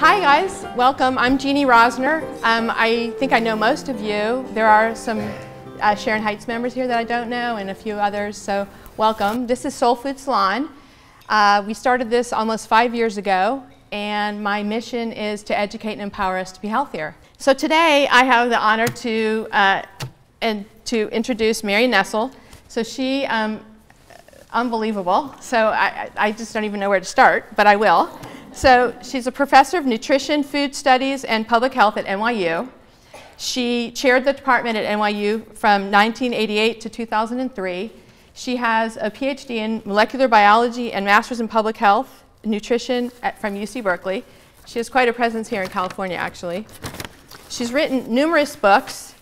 Hi guys, welcome. I'm Jeannie Rosner. Um, I think I know most of you. There are some uh, Sharon Heights members here that I don't know and a few others, so welcome. This is Soul Food Salon. Uh, we started this almost five years ago and my mission is to educate and empower us to be healthier. So today I have the honor to, uh, and to introduce Marion Nestle. So she, um, unbelievable. So I, I just don't even know where to start, but I will. So she's a professor of nutrition, food studies, and public health at NYU. She chaired the department at NYU from 1988 to 2003. She has a PhD in molecular biology and master's in public health, nutrition at, from UC Berkeley. She has quite a presence here in California, actually. She's written numerous books,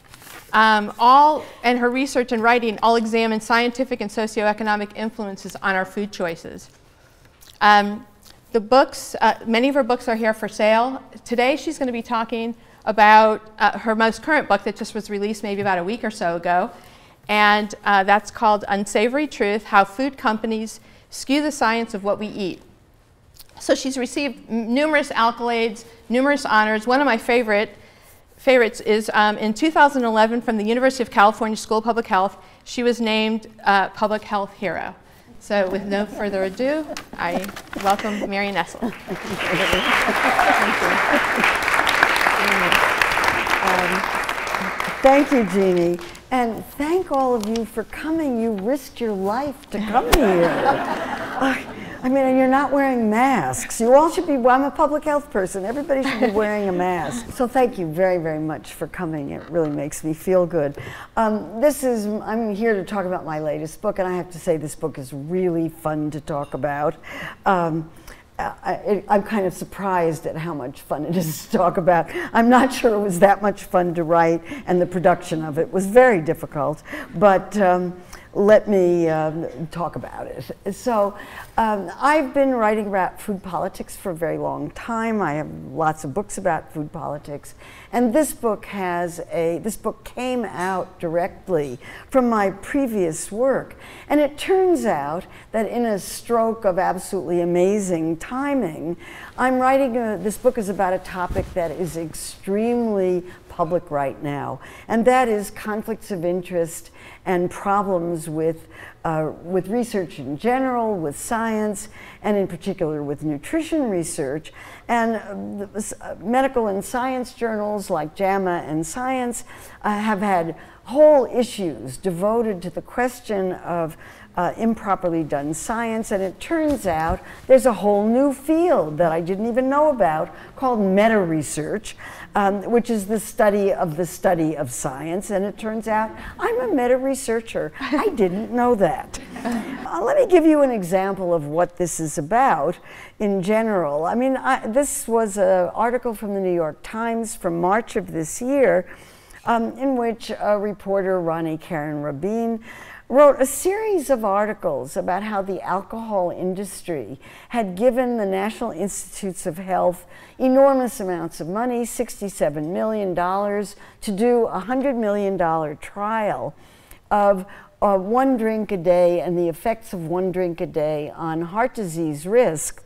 um, all, and her research and writing all examine scientific and socioeconomic influences on our food choices. Um, the books, uh, many of her books are here for sale. Today she's going to be talking about uh, her most current book that just was released maybe about a week or so ago. And uh, that's called Unsavory Truth, How Food Companies Skew the Science of What We Eat. So she's received numerous accolades, numerous honors. One of my favorite favorites is um, in 2011 from the University of California School of Public Health, she was named uh, Public Health Hero. So with no further ado, I welcome Marion Nestle. um, thank you, Jeannie. And thank all of you for coming. You risked your life to come here. I mean, and you're not wearing masks. You all should be, well, I'm a public health person. Everybody should be wearing a mask. So thank you very, very much for coming. It really makes me feel good. Um, this is, I'm here to talk about my latest book, and I have to say this book is really fun to talk about. Um, I, am kind of surprised at how much fun it is to talk about. I'm not sure it was that much fun to write, and the production of it was very difficult. But um, let me um, talk about it. So, um, I've been writing about food politics for a very long time. I have lots of books about food politics, and this book has a. This book came out directly from my previous work, and it turns out that in a stroke of absolutely amazing timing, I'm writing. A, this book is about a topic that is extremely public right now, and that is conflicts of interest and problems with, uh, with research in general, with science, and in particular with nutrition research. And uh, uh medical and science journals like JAMA and Science uh, have had whole issues devoted to the question of uh, improperly done science, and it turns out there's a whole new field that I didn't even know about called meta research, um, which is the study of the study of science. And it turns out I'm a meta researcher. I didn't know that. Uh, let me give you an example of what this is about in general. I mean, I, this was an article from the New York Times from March of this year. Um, in which a reporter, Roni Caryn Rabin, wrote a series of articles about how the alcohol industry had given the National Institutes of Health enormous amounts of money, $67 million, to do a $100 million trial of uh, one drink a day and the effects of one drink a day on heart disease risk.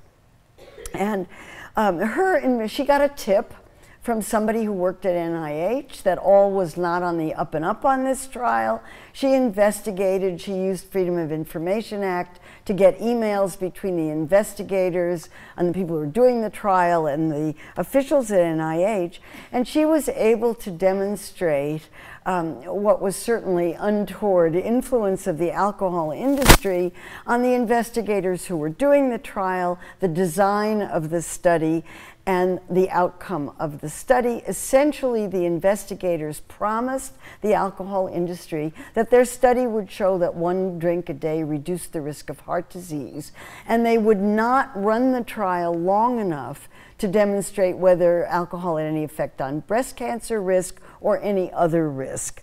And um, her, she got a tip from somebody who worked at NIH that all was not on the up and up on this trial. She investigated, she used Freedom of Information Act to get emails between the investigators and the people who were doing the trial and the officials at NIH, and she was able to demonstrate um, what was certainly untoward influence of the alcohol industry on the investigators who were doing the trial, the design of the study, and the outcome of the study. Essentially, the investigators promised the alcohol industry that their study would show that one drink a day reduced the risk of heart disease, and they would not run the trial long enough to demonstrate whether alcohol had any effect on breast cancer risk or any other risk.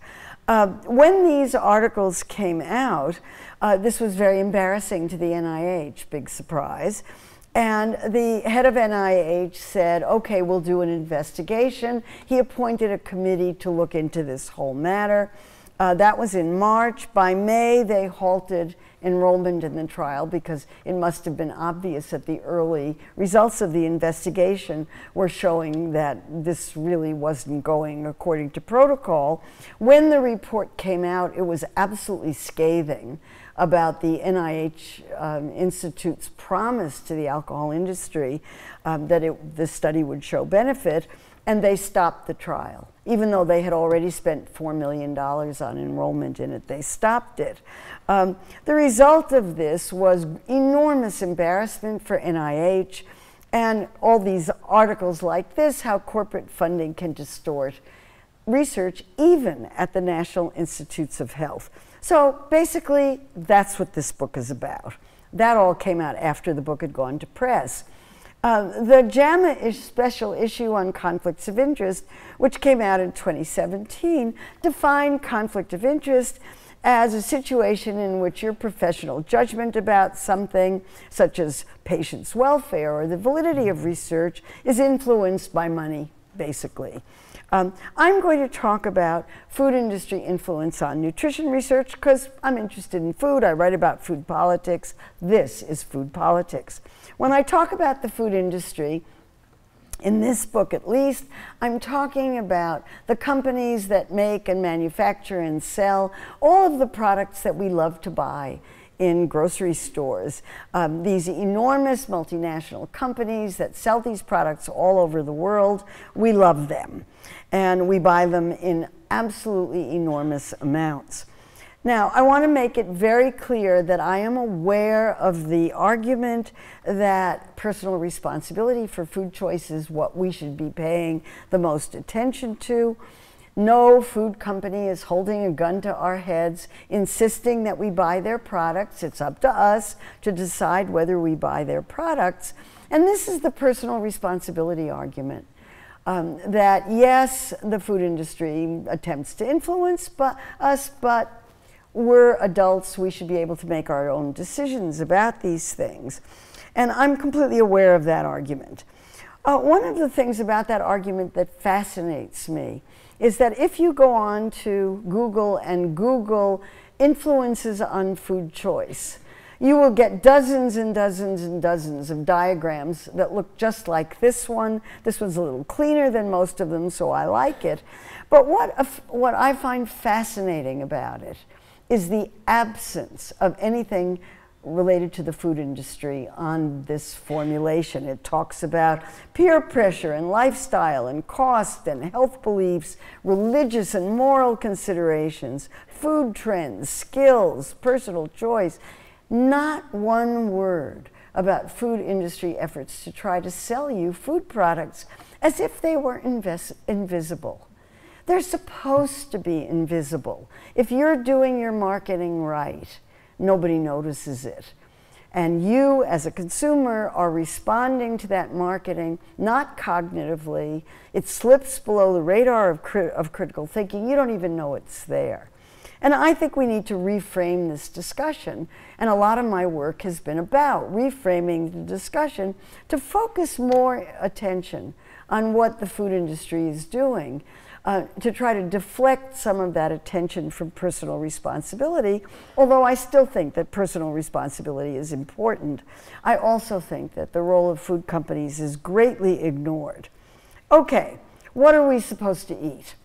Uh, when these articles came out, uh, this was very embarrassing to the NIH, big surprise. And the head of NIH said, okay, we'll do an investigation. He appointed a committee to look into this whole matter. Uh, that was in March. By May, they halted enrollment in the trial because it must have been obvious that the early results of the investigation were showing that this really wasn't going according to protocol. When the report came out, it was absolutely scathing about the NIH um, Institute's promise to the alcohol industry um, that it, the study would show benefit, and they stopped the trial. Even though they had already spent $4 million on enrollment in it, they stopped it. Um, the result of this was enormous embarrassment for NIH and all these articles like this how corporate funding can distort research, even at the National Institutes of Health. So basically, that's what this book is about. That all came out after the book had gone to press. Uh, the JAMA special issue on conflicts of interest, which came out in 2017, defined conflict of interest as a situation in which your professional judgment about something, such as patients' welfare or the validity of research, is influenced by money, basically. Um, I'm going to talk about food industry influence on nutrition research because I'm interested in food. I write about food politics. This is food politics. When I talk about the food industry, in this book at least, I'm talking about the companies that make and manufacture and sell all of the products that we love to buy in grocery stores. Um, these enormous multinational companies that sell these products all over the world, we love them and we buy them in absolutely enormous amounts. Now, I want to make it very clear that I am aware of the argument that personal responsibility for food choice is what we should be paying the most attention to. No food company is holding a gun to our heads, insisting that we buy their products. It's up to us to decide whether we buy their products. And this is the personal responsibility argument um, that yes, the food industry attempts to influence but, us, but we're adults, we should be able to make our own decisions about these things. And I'm completely aware of that argument. Uh, one of the things about that argument that fascinates me is that if you go on to Google and Google influences on food choice, you will get dozens and dozens and dozens of diagrams that look just like this one. This one's a little cleaner than most of them, so I like it. But what, what I find fascinating about it is the absence of anything related to the food industry on this formulation. It talks about peer pressure and lifestyle and cost and health beliefs, religious and moral considerations, food trends, skills, personal choice. Not one word about food industry efforts to try to sell you food products as if they were invisible. They're supposed to be invisible. If you're doing your marketing right, nobody notices it. And you, as a consumer, are responding to that marketing not cognitively. It slips below the radar of, cri of critical thinking. You don't even know it's there. And I think we need to reframe this discussion. And a lot of my work has been about reframing the discussion to focus more attention on what the food industry is doing, uh, to try to deflect some of that attention from personal responsibility, although I still think that personal responsibility is important. I also think that the role of food companies is greatly ignored. Okay, what are we supposed to eat?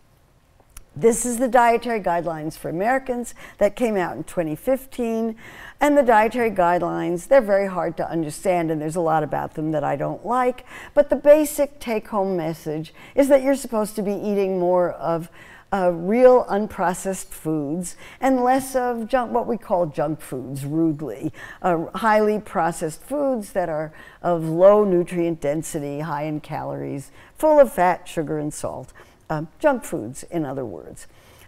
This is the dietary guidelines for Americans that came out in 2015. And the dietary guidelines, they're very hard to understand, and there's a lot about them that I don't like. But the basic take home message is that you're supposed to be eating more of uh, real unprocessed foods and less of junk, what we call junk foods, rudely. Uh, highly processed foods that are of low nutrient density, high in calories, full of fat, sugar, and salt um, junk foods, in other words.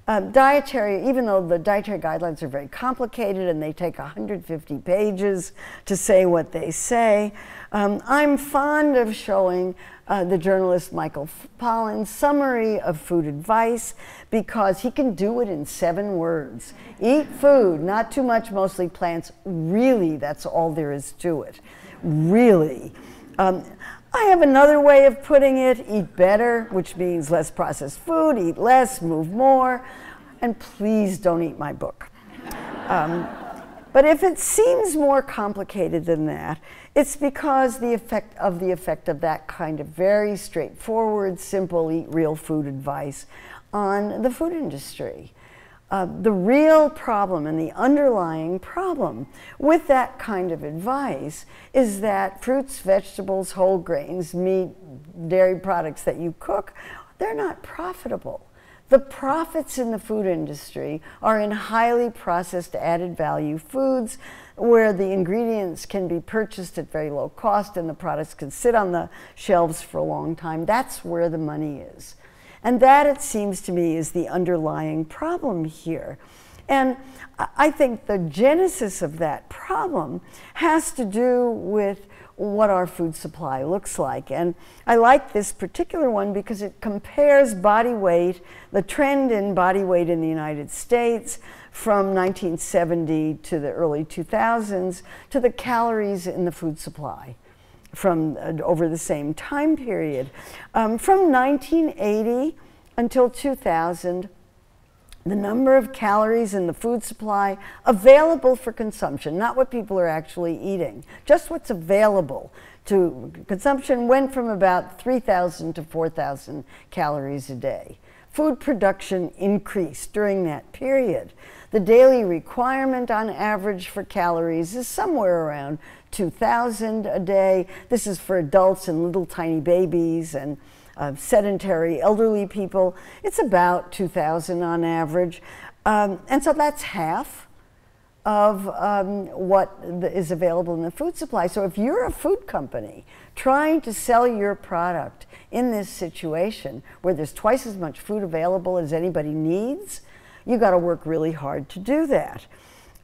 Um, dietary, even though the dietary guidelines are very complicated and they take 150 pages to say what they say, um, I'm fond of showing uh, the journalist Michael Pollan's summary of food advice because he can do it in seven words. Eat food, not too much, mostly plants. Really, that's all there is to it. Really. Um, I have another way of putting it eat better, which means less processed food, eat less, move more. and please don't eat my book. Um, but if it seems more complicated than that, it's because the effect of the effect of that kind of very straightforward, simple, eat real food advice on the food industry. Uh, the real problem and the underlying problem with that kind of advice is that fruits, vegetables, whole grains, meat, dairy products that you cook, they're not profitable. The profits in the food industry are in highly processed added value foods where the ingredients can be purchased at very low cost and the products can sit on the shelves for a long time. That's where the money is. And that, it seems to me, is the underlying problem here. And I think the genesis of that problem has to do with what our food supply looks like. And I like this particular one because it compares body weight, the trend in body weight in the United States from 1970 to the early 2000s to the calories in the food supply from uh, over the same time period. Um, from 1980 until 2000, the number of calories in the food supply available for consumption, not what people are actually eating, just what's available to consumption went from about 3,000 to 4,000 calories a day. Food production increased during that period. The daily requirement on average for calories is somewhere around 2,000 a day. This is for adults and little tiny babies and uh, sedentary elderly people. It's about 2,000 on average. Um, and so that's half of um, what is available in the food supply. So if you're a food company trying to sell your product in this situation where there's twice as much food available as anybody needs, you got to work really hard to do that.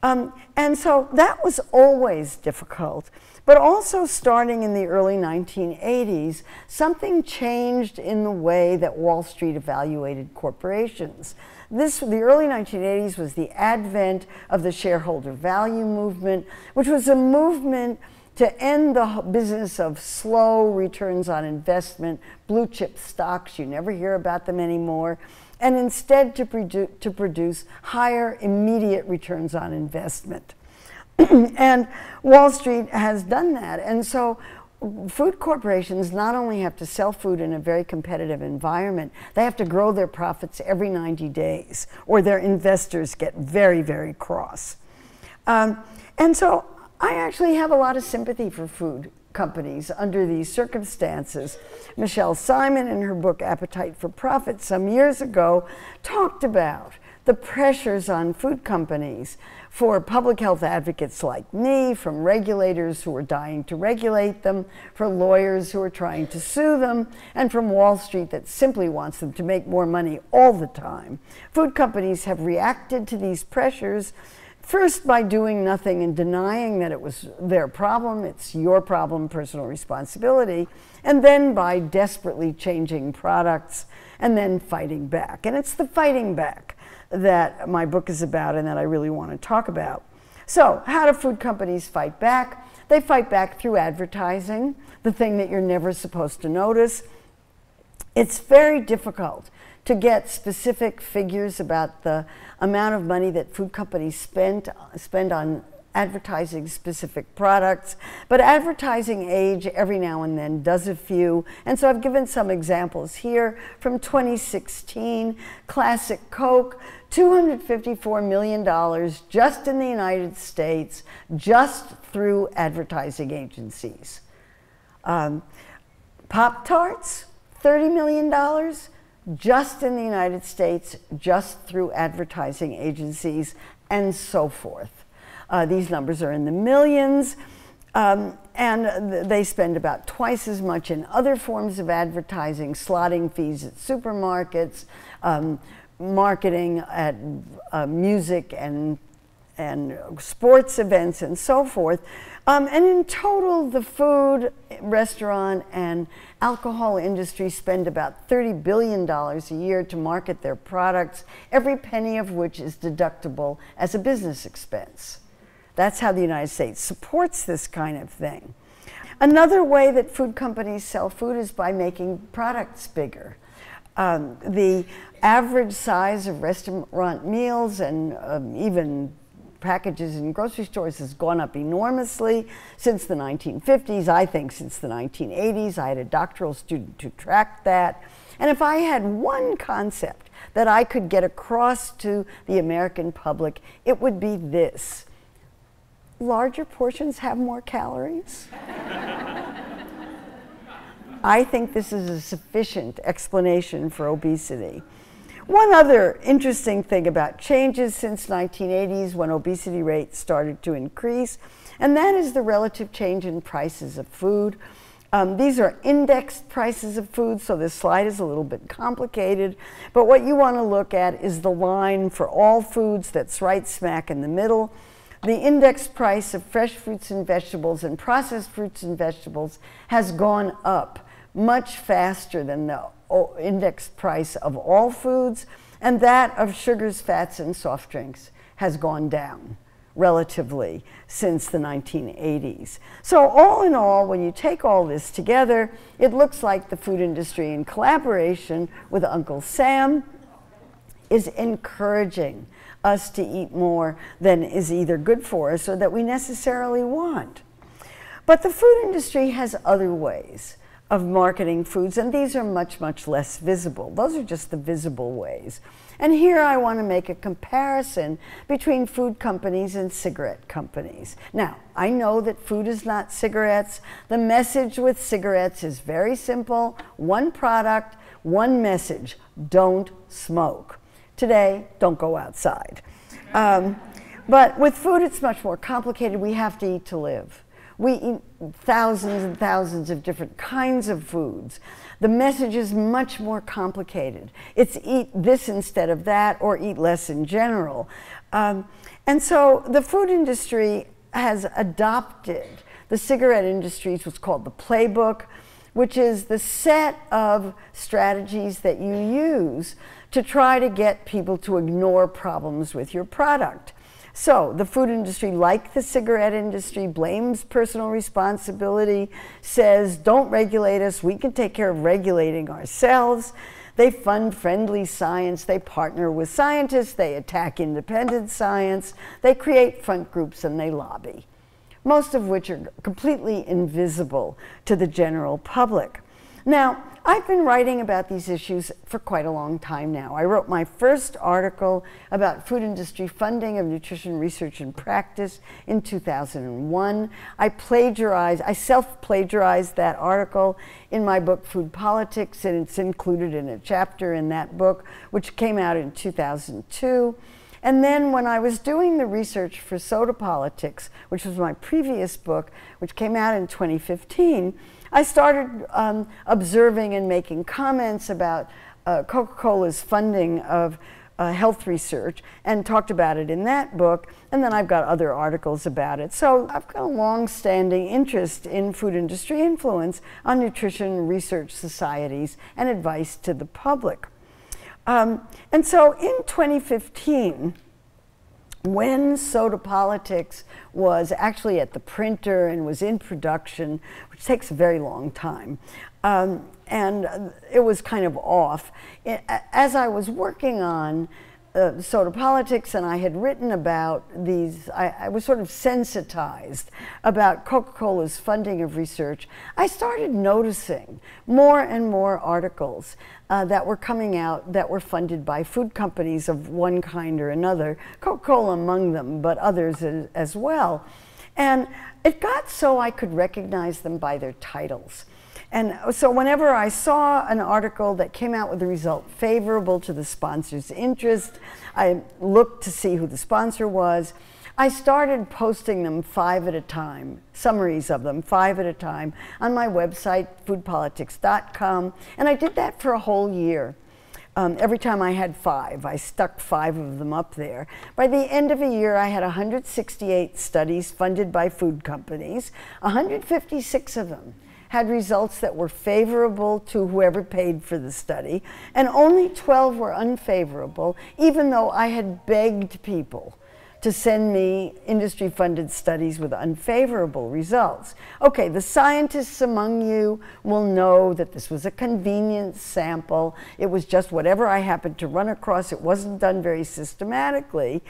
Um, and so that was always difficult. But also starting in the early 1980s, something changed in the way that Wall Street evaluated corporations. This, the early 1980s was the advent of the shareholder value movement, which was a movement to end the business of slow returns on investment, blue chip stocks, you never hear about them anymore, and instead to, produ to produce higher immediate returns on investment. and Wall Street has done that. And so food corporations not only have to sell food in a very competitive environment, they have to grow their profits every 90 days, or their investors get very, very cross. Um, and so I actually have a lot of sympathy for food companies under these circumstances. Michele Simon, in her book Appetite for Profit, some years ago, talked about the pressures on food companies for public health advocates like me, from regulators who are dying to regulate them, for lawyers who are trying to sue them, and from Wall Street that simply wants them to make more money all the time. Food companies have reacted to these pressures First, by doing nothing and denying that it was their problem, it's your problem, personal responsibility, and then by desperately changing products and then fighting back. And it's the fighting back that my book is about and that I really want to talk about. So, how do food companies fight back? They fight back through advertising, the thing that you're never supposed to notice. It's very difficult to get specific figures about the amount of money that food companies spend, spend on advertising specific products. But Advertising Age every now and then does a few. And so I've given some examples here from 2016. Classic Coke, $254 million just in the United States, just through advertising agencies. Um, Pop Tarts, $30 million just in the United States, just through advertising agencies, and so forth. Uh, these numbers are in the millions, um, and they spend about twice as much in other forms of advertising, slotting fees at supermarkets, um, marketing at uh, music and and sports events and so forth. Um, and in total, the food, restaurant, and alcohol industry spend about $30 billion a year to market their products, every penny of which is deductible as a business expense. That's how the United States supports this kind of thing. Another way that food companies sell food is by making products bigger. Um, the average size of restaurant meals and um, even packages in grocery stores has gone up enormously since the 1950s. I think since the 1980s. I had a doctoral student who tracked that. And if I had one concept that I could get across to the American public, it would be this larger portions have more calories. I think this is a sufficient explanation for obesity. One other interesting thing about changes since 1980s when obesity rates started to increase, and that is the relative change in prices of food. Um, these are indexed prices of food, so this slide is a little bit complicated. But what you want to look at is the line for all foods that's right smack in the middle. The index price of fresh fruits and vegetables and processed fruits and vegetables has gone up much faster than the index price of all foods, and that of sugars, fats, and soft drinks has gone down relatively since the 1980s. So all in all, when you take all this together, it looks like the food industry in collaboration with Uncle Sam is encouraging us to eat more than is either good for us or that we necessarily want. But the food industry has other ways of marketing foods, and these are much, much less visible. Those are just the visible ways. And here I want to make a comparison between food companies and cigarette companies. Now, I know that food is not cigarettes. The message with cigarettes is very simple one product, one message don't smoke. Today, don't go outside. Um, but with food, it's much more complicated. We have to eat to live. We eat thousands and thousands of different kinds of foods. The message is much more complicated. It's eat this instead of that, or eat less in general. Um, and so the food industry has adopted the cigarette industry's what's called the playbook, which is the set of strategies that you use to try to get people to ignore problems with your product. So the food industry, like the cigarette industry, blames personal responsibility, says, don't regulate us, we can take care of regulating ourselves. They fund friendly science, they partner with scientists, they attack independent science, they create front groups and they lobby, most of which are completely invisible to the general public. Now, I've been writing about these issues for quite a long time now. I wrote my first article about food industry funding of nutrition research and practice in 2001. I plagiarized, I self-plagiarized that article in my book Food Politics and it's included in a chapter in that book which came out in 2002. And then when I was doing the research for Soda Politics, which was my previous book, which came out in 2015, I started um, observing and making comments about uh, Coca-Cola's funding of uh, health research and talked about it in that book, and then I've got other articles about it. So I've got a long-standing interest in food industry influence on nutrition research societies and advice to the public. Um, and so in 2015, when Soda Politics was actually at the printer and was in production, which takes a very long time, um, and it was kind of off. It, as I was working on uh, Soda Politics and I had written about these, I, I was sort of sensitized about Coca-Cola's funding of research, I started noticing more and more articles uh, that were coming out that were funded by food companies of one kind or another, Coca-Cola among them, but others as, as well. And it got so I could recognize them by their titles. And so whenever I saw an article that came out with a result favorable to the sponsor's interest, I looked to see who the sponsor was. I started posting them five at a time, summaries of them five at a time on my website, foodpolitics.com, and I did that for a whole year. Um, every time I had five, I stuck five of them up there. By the end of a year, I had 168 studies funded by food companies, 156 of them had results that were favorable to whoever paid for the study, and only 12 were unfavorable, even though I had begged people to send me industry funded studies with unfavorable results. Okay, the scientists among you will know that this was a convenient sample. It was just whatever I happened to run across. It wasn't done very systematically.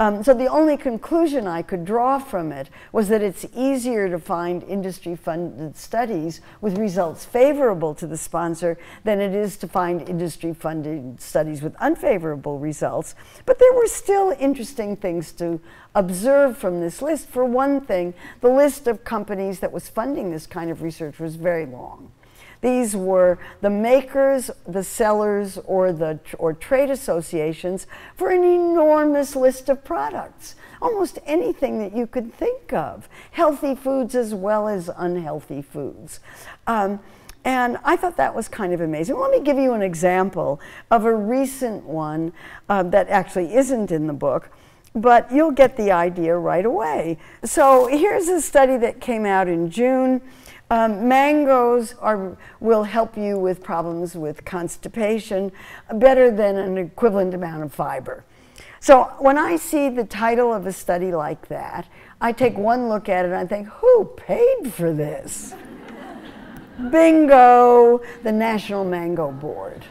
Um, so the only conclusion I could draw from it was that it's easier to find industry-funded studies with results favorable to the sponsor than it is to find industry-funded studies with unfavorable results. But there were still interesting things to observe from this list. For one thing, the list of companies that was funding this kind of research was very long. These were the makers, the sellers, or, the, or trade associations for an enormous list of products. Almost anything that you could think of. Healthy foods as well as unhealthy foods. Um, and I thought that was kind of amazing. Let me give you an example of a recent one uh, that actually isn't in the book, but you'll get the idea right away. So here's a study that came out in June. Um, mangoes are, will help you with problems with constipation better than an equivalent amount of fiber. So when I see the title of a study like that, I take one look at it and I think, who paid for this? Bingo, the National Mango Board.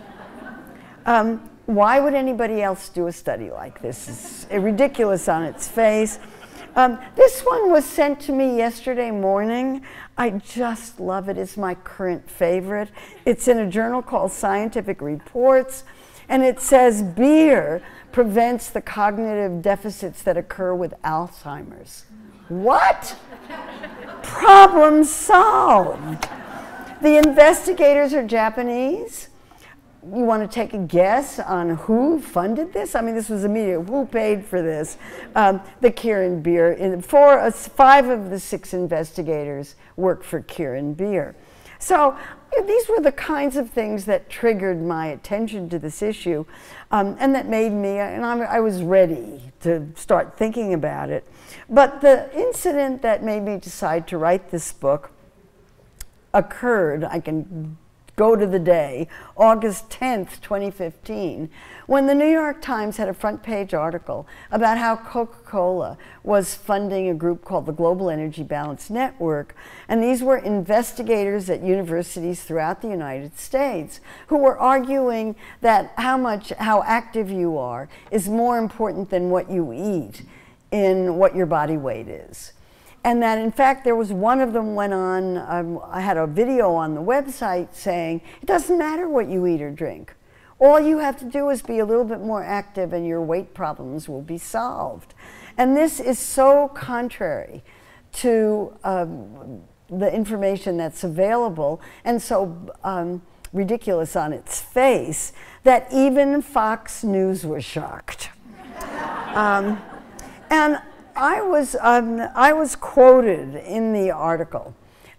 Um, why would anybody else do a study like this? It's ridiculous on its face. Um, this one was sent to me yesterday morning. I just love it. It's my current favorite. It's in a journal called Scientific Reports, and it says beer prevents the cognitive deficits that occur with Alzheimer's. What? Problem solved. The investigators are Japanese you want to take a guess on who funded this? I mean, this was immediate. Who paid for this? Um, the Kirin Beer. In, four, uh, five of the six investigators work for Kirin Beer. So these were the kinds of things that triggered my attention to this issue um, and that made me, and I'm, I was ready to start thinking about it. But the incident that made me decide to write this book occurred, I can go to the day, August 10th, 2015, when the New York Times had a front page article about how Coca-Cola was funding a group called the Global Energy Balance Network. And these were investigators at universities throughout the United States who were arguing that how much, how active you are is more important than what you eat in what your body weight is and that in fact there was one of them went on um, i had a video on the website saying it doesn't matter what you eat or drink. All you have to do is be a little bit more active and your weight problems will be solved. And this is so contrary to um, the information that's available and so um, ridiculous on its face that even fox news was shocked. Um, and I was, um, I was quoted in the article.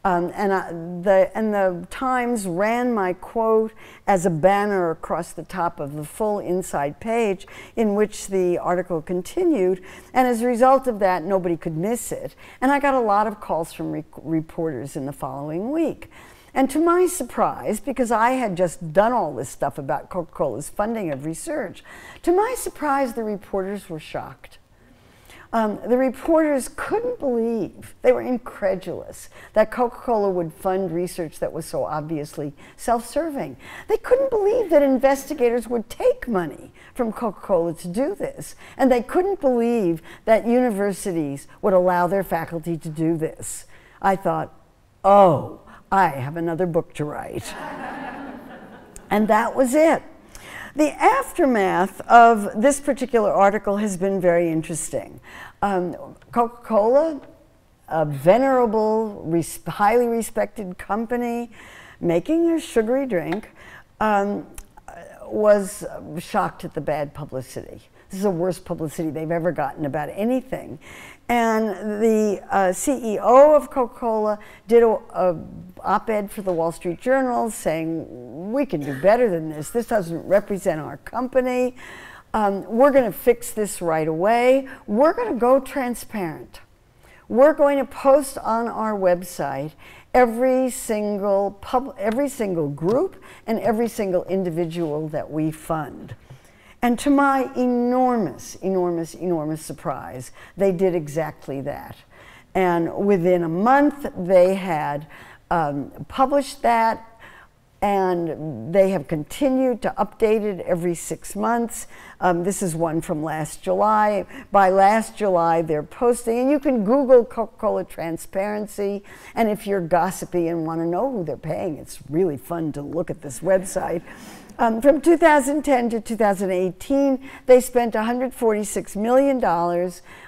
Um, and, I, the, and the Times ran my quote as a banner across the top of the full inside page in which the article continued. And as a result of that, nobody could miss it. And I got a lot of calls from re reporters in the following week. And to my surprise, because I had just done all this stuff about Coca Cola's funding of research, to my surprise, the reporters were shocked. Um, the reporters couldn't believe, they were incredulous, that Coca Cola would fund research that was so obviously self serving. They couldn't believe that investigators would take money from Coca Cola to do this. And they couldn't believe that universities would allow their faculty to do this. I thought, oh, I have another book to write. and that was it. The aftermath of this particular article has been very interesting. Um, Coca-Cola, a venerable, res highly respected company making a sugary drink, um, was shocked at the bad publicity. This is the worst publicity they've ever gotten about anything. And the uh, CEO of Coca-Cola did a, a op-ed for the Wall Street Journal saying, we can do better than this. This doesn't represent our company. Um, we're going to fix this right away. We're going to go transparent. We're going to post on our website every single pub, every single group and every single individual that we fund. And to my enormous, enormous, enormous surprise, they did exactly that. And within a month, they had um, published that and they have continued to update it every six months. Um, this is one from last July. By last July, they're posting, and you can Google Coca Cola transparency. And if you're gossipy and want to know who they're paying, it's really fun to look at this website. Um, from 2010 to 2018, they spent $146 million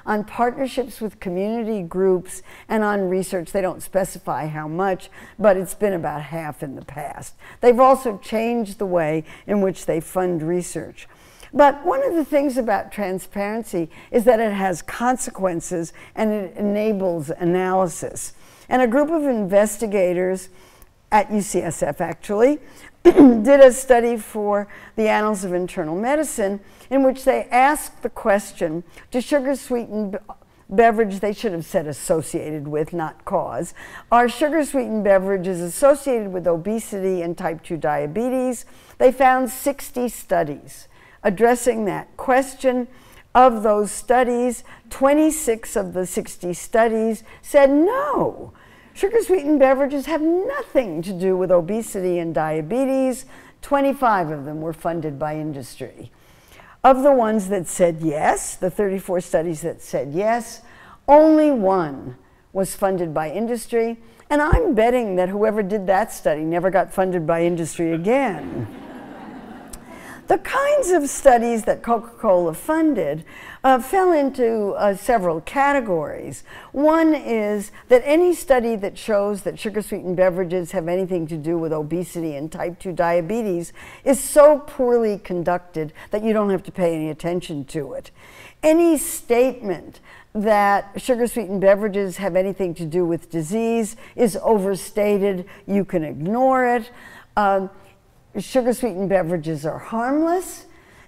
on partnerships with community groups and on research. They don't specify how much, but it's been about half in the past. They've also changed the way in which they fund research. But one of the things about transparency is that it has consequences and it enables analysis. And a group of investigators at UCSF actually did a study for the Annals of Internal Medicine in which they asked the question Do sugar sweetened beverage, they should have said associated with, not cause, are sugar sweetened beverages associated with obesity and type 2 diabetes? They found 60 studies addressing that question. Of those studies, 26 of the 60 studies said no Sugar sweetened beverages have nothing to do with obesity and diabetes. 25 of them were funded by industry. Of the ones that said yes, the 34 studies that said yes, only one was funded by industry. And I'm betting that whoever did that study never got funded by industry again. The kinds of studies that Coca Cola funded uh, fell into uh, several categories. One is that any study that shows that sugar sweetened beverages have anything to do with obesity and type 2 diabetes is so poorly conducted that you don't have to pay any attention to it. Any statement that sugar sweetened beverages have anything to do with disease is overstated. You can ignore it. Um, sugar sweetened beverages are harmless.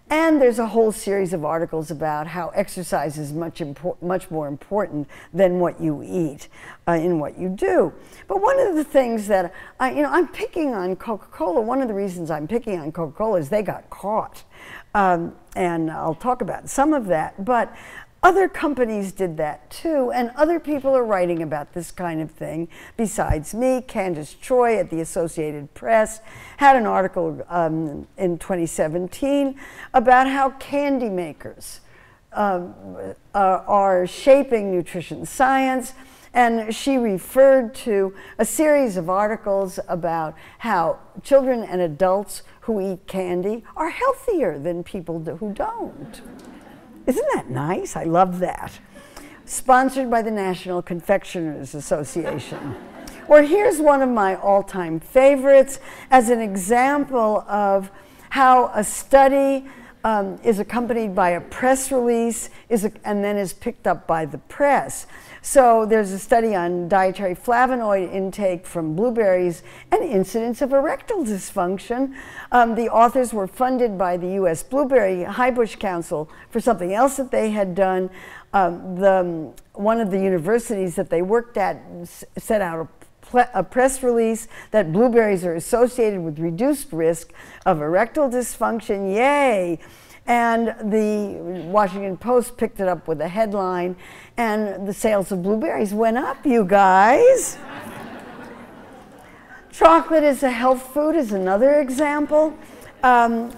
And there's a whole series of articles about how exercise is much, much more important than what you eat uh, in what you do. But one of the things that, I, you know, I'm picking on Coca-Cola, one of the reasons I'm picking on Coca-Cola is they got caught. Um, and I'll talk about some of that. But other companies did that too, and other people are writing about this kind of thing besides me. Candice Choi at the Associated Press had an article um, in 2017 about how candy makers um, uh, are shaping nutrition science. And she referred to a series of articles about how children and adults who eat candy are healthier than people who don't. Isn't that nice? I love that. Sponsored by the National Confectioners Association. or here's one of my all time favorites as an example of how a study um, is accompanied by a press release is and then is picked up by the press. So there's a study on dietary flavonoid intake from blueberries and incidence of erectile dysfunction. Um, the authors were funded by the U.S. Blueberry High Bush Council for something else that they had done. Um, the, one of the universities that they worked at set out a, a press release that blueberries are associated with reduced risk of erectile dysfunction. Yay! And the Washington Post picked it up with a headline, and the sales of blueberries went up, you guys. Chocolate as a health food is another example. Um,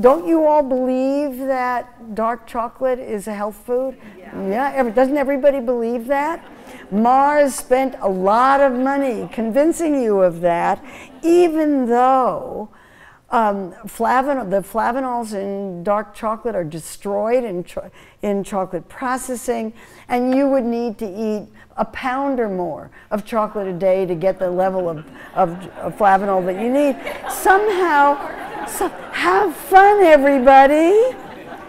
don't you all believe that dark chocolate is a health food? Yeah. yeah, doesn't everybody believe that? Mars spent a lot of money convincing you of that, even though um, flavon the flavanols in dark chocolate are destroyed in, cho in chocolate processing, and you would need to eat a pound or more of chocolate a day to get the level of, of, of flavanol that you need. Somehow, so, have fun, everybody.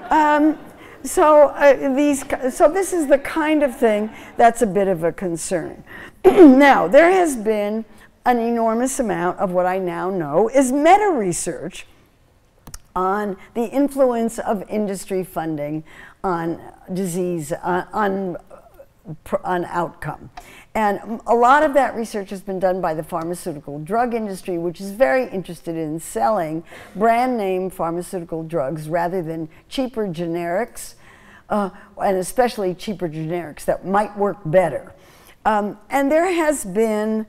Um, so uh, these, so this is the kind of thing that's a bit of a concern. now there has been an enormous amount of what I now know is meta research on the influence of industry funding on disease, uh, on an outcome. And a lot of that research has been done by the pharmaceutical drug industry, which is very interested in selling brand name pharmaceutical drugs rather than cheaper generics, uh, and especially cheaper generics that might work better. Um, and there has been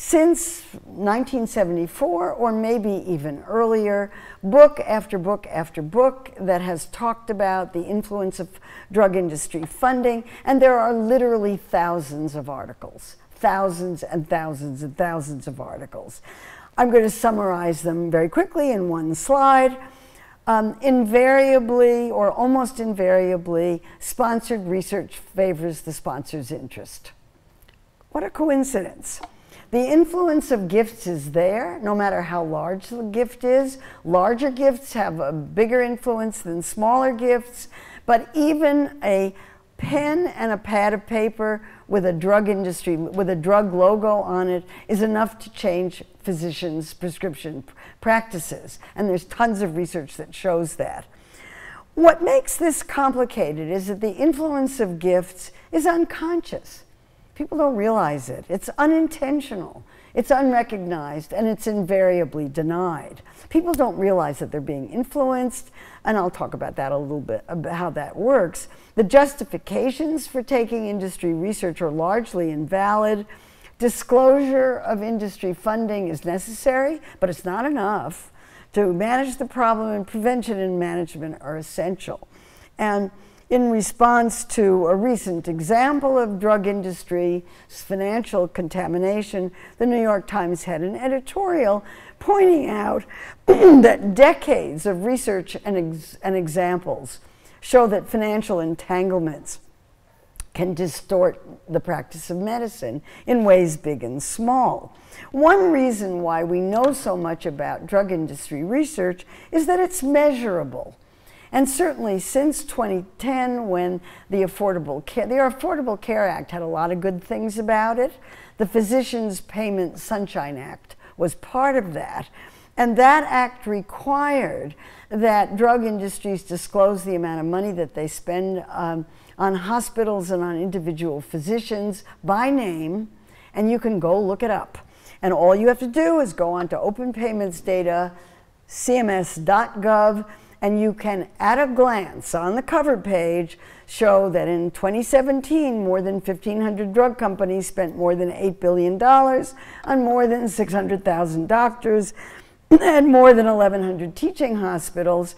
since 1974, or maybe even earlier, book after book after book that has talked about the influence of drug industry funding, and there are literally thousands of articles, thousands and thousands and thousands of articles. I'm going to summarize them very quickly in one slide. Um, invariably, or almost invariably, sponsored research favors the sponsor's interest. What a coincidence. The influence of gifts is there, no matter how large the gift is. Larger gifts have a bigger influence than smaller gifts, but even a pen and a pad of paper with a drug industry, with a drug logo on it, is enough to change physicians' prescription practices. And there's tons of research that shows that. What makes this complicated is that the influence of gifts is unconscious. People don't realize it. It's unintentional, it's unrecognized, and it's invariably denied. People don't realize that they're being influenced, and I'll talk about that a little bit, about how that works. The justifications for taking industry research are largely invalid. Disclosure of industry funding is necessary, but it's not enough. To manage the problem, and prevention and management are essential. And in response to a recent example of drug industry financial contamination, the New York Times had an editorial pointing out that decades of research and, ex and examples show that financial entanglements can distort the practice of medicine in ways big and small. One reason why we know so much about drug industry research is that it's measurable. And certainly since 2010, when the Affordable Care, the Affordable Care Act had a lot of good things about it. The Physicians Payment Sunshine Act was part of that. And that act required that drug industries disclose the amount of money that they spend um, on hospitals and on individual physicians by name, and you can go look it up. And all you have to do is go onto Open Payments Data, cms.gov, and you can, at a glance on the cover page, show that in 2017, more than 1,500 drug companies spent more than $8 billion on more than 600,000 doctors and more than 1,100 teaching hospitals.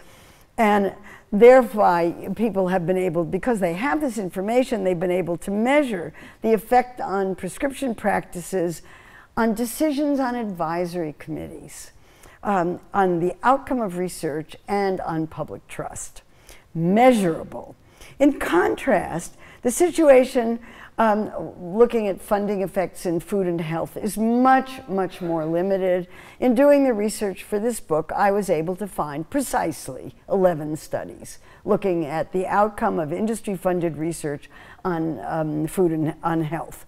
And thereby, people have been able, because they have this information, they've been able to measure the effect on prescription practices on decisions on advisory committees um, on the outcome of research and on public trust. Measurable. In contrast, the situation um, looking at funding effects in food and health is much, much more limited. In doing the research for this book, I was able to find precisely 11 studies looking at the outcome of industry funded research on um, food and on health.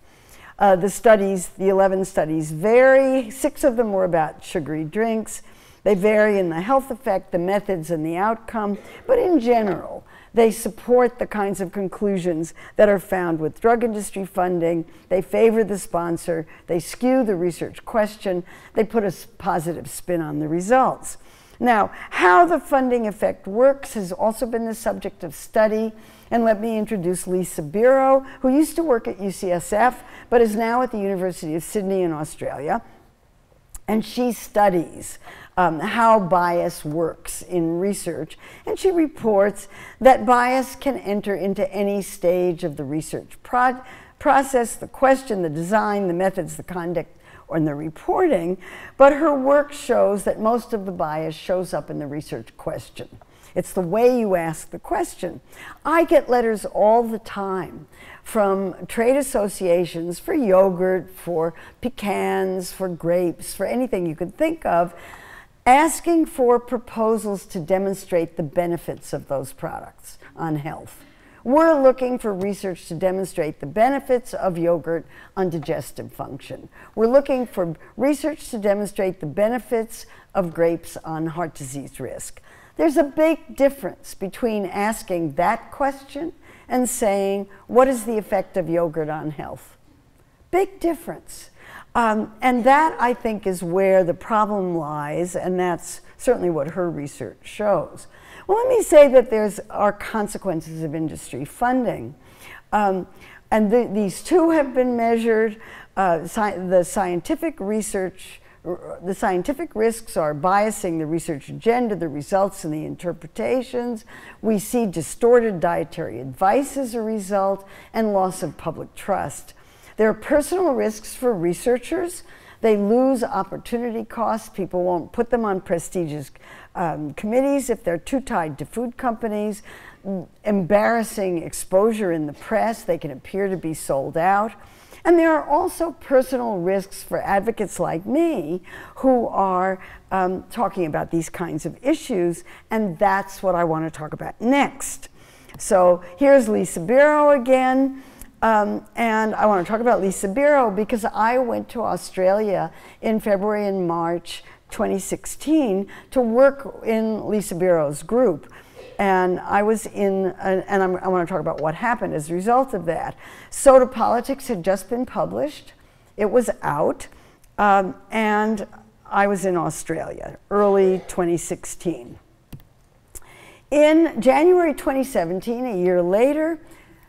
Uh, the studies, the 11 studies vary. Six of them were about sugary drinks. They vary in the health effect, the methods, and the outcome, but in general, they support the kinds of conclusions that are found with drug industry funding. They favor the sponsor. They skew the research question. They put a positive spin on the results. Now, how the funding effect works has also been the subject of study. And let me introduce Lisa Bero, who used to work at UCSF, but is now at the University of Sydney in Australia. And she studies um, how bias works in research. And she reports that bias can enter into any stage of the research pro process, the question, the design, the methods, the conduct, in the reporting. But her work shows that most of the bias shows up in the research question. It's the way you ask the question. I get letters all the time from trade associations for yogurt, for pecans, for grapes, for anything you could think of, asking for proposals to demonstrate the benefits of those products on health. We're looking for research to demonstrate the benefits of yogurt on digestive function. We're looking for research to demonstrate the benefits of grapes on heart disease risk. There's a big difference between asking that question and saying, what is the effect of yogurt on health? Big difference. Um, and that, I think, is where the problem lies, and that's certainly what her research shows. Well, let me say that there's are consequences of industry funding. Um, and the, these two have been measured. Uh, sci the scientific research, the scientific risks are biasing the research agenda, the results, and the interpretations. We see distorted dietary advice as a result, and loss of public trust. There are personal risks for researchers. They lose opportunity costs. People won't put them on prestigious um, committees if they're too tied to food companies. Embarrassing exposure in the press. They can appear to be sold out. And there are also personal risks for advocates like me who are um, talking about these kinds of issues, and that's what I want to talk about next. So here's Lisa Bero again. Um, and I want to talk about Lisa Bero because I went to Australia in February and March 2016 to work in Lisa Bero's group. And I was in, and I'm, i want to talk about what happened as a result of that. Soda Politics had just been published, it was out, um, and I was in Australia early 2016. In January 2017, a year later,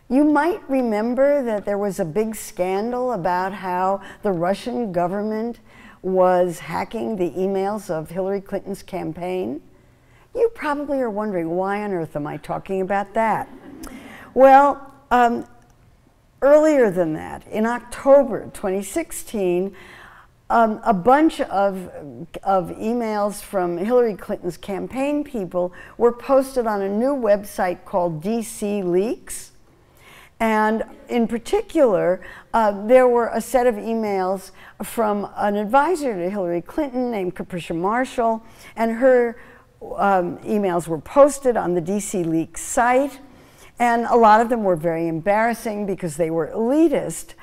you might remember that there was a big scandal about how the Russian government was hacking the emails of Hillary Clinton's campaign. You probably are wondering, why on earth am I talking about that? Well, um, earlier than that, in October 2016, um, a bunch of, of emails from Hillary Clinton's campaign people were posted on a new website called DC Leaks. And in particular, uh, there were a set of emails from an advisor to Hillary Clinton named Capricia Marshall, and her um, emails were posted on the DC Leaks site. And a lot of them were very embarrassing because they were elitist.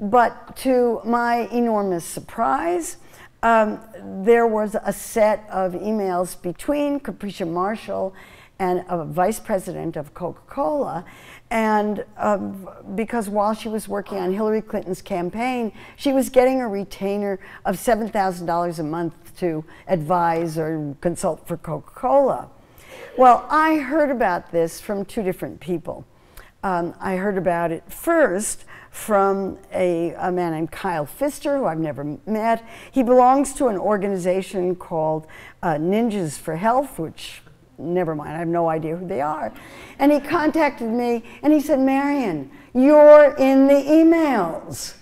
But to my enormous surprise, um, there was a set of emails between Capricia Marshall and a vice president of Coca Cola. And um, because while she was working on Hillary Clinton's campaign, she was getting a retainer of $7,000 a month to advise or consult for Coca Cola. Well, I heard about this from two different people. Um, I heard about it first from a, a, man named Kyle Pfister, who I've never met. He belongs to an organization called uh, Ninjas for Health, which never mind, I have no idea who they are. And he contacted me and he said, Marion, you're in the emails.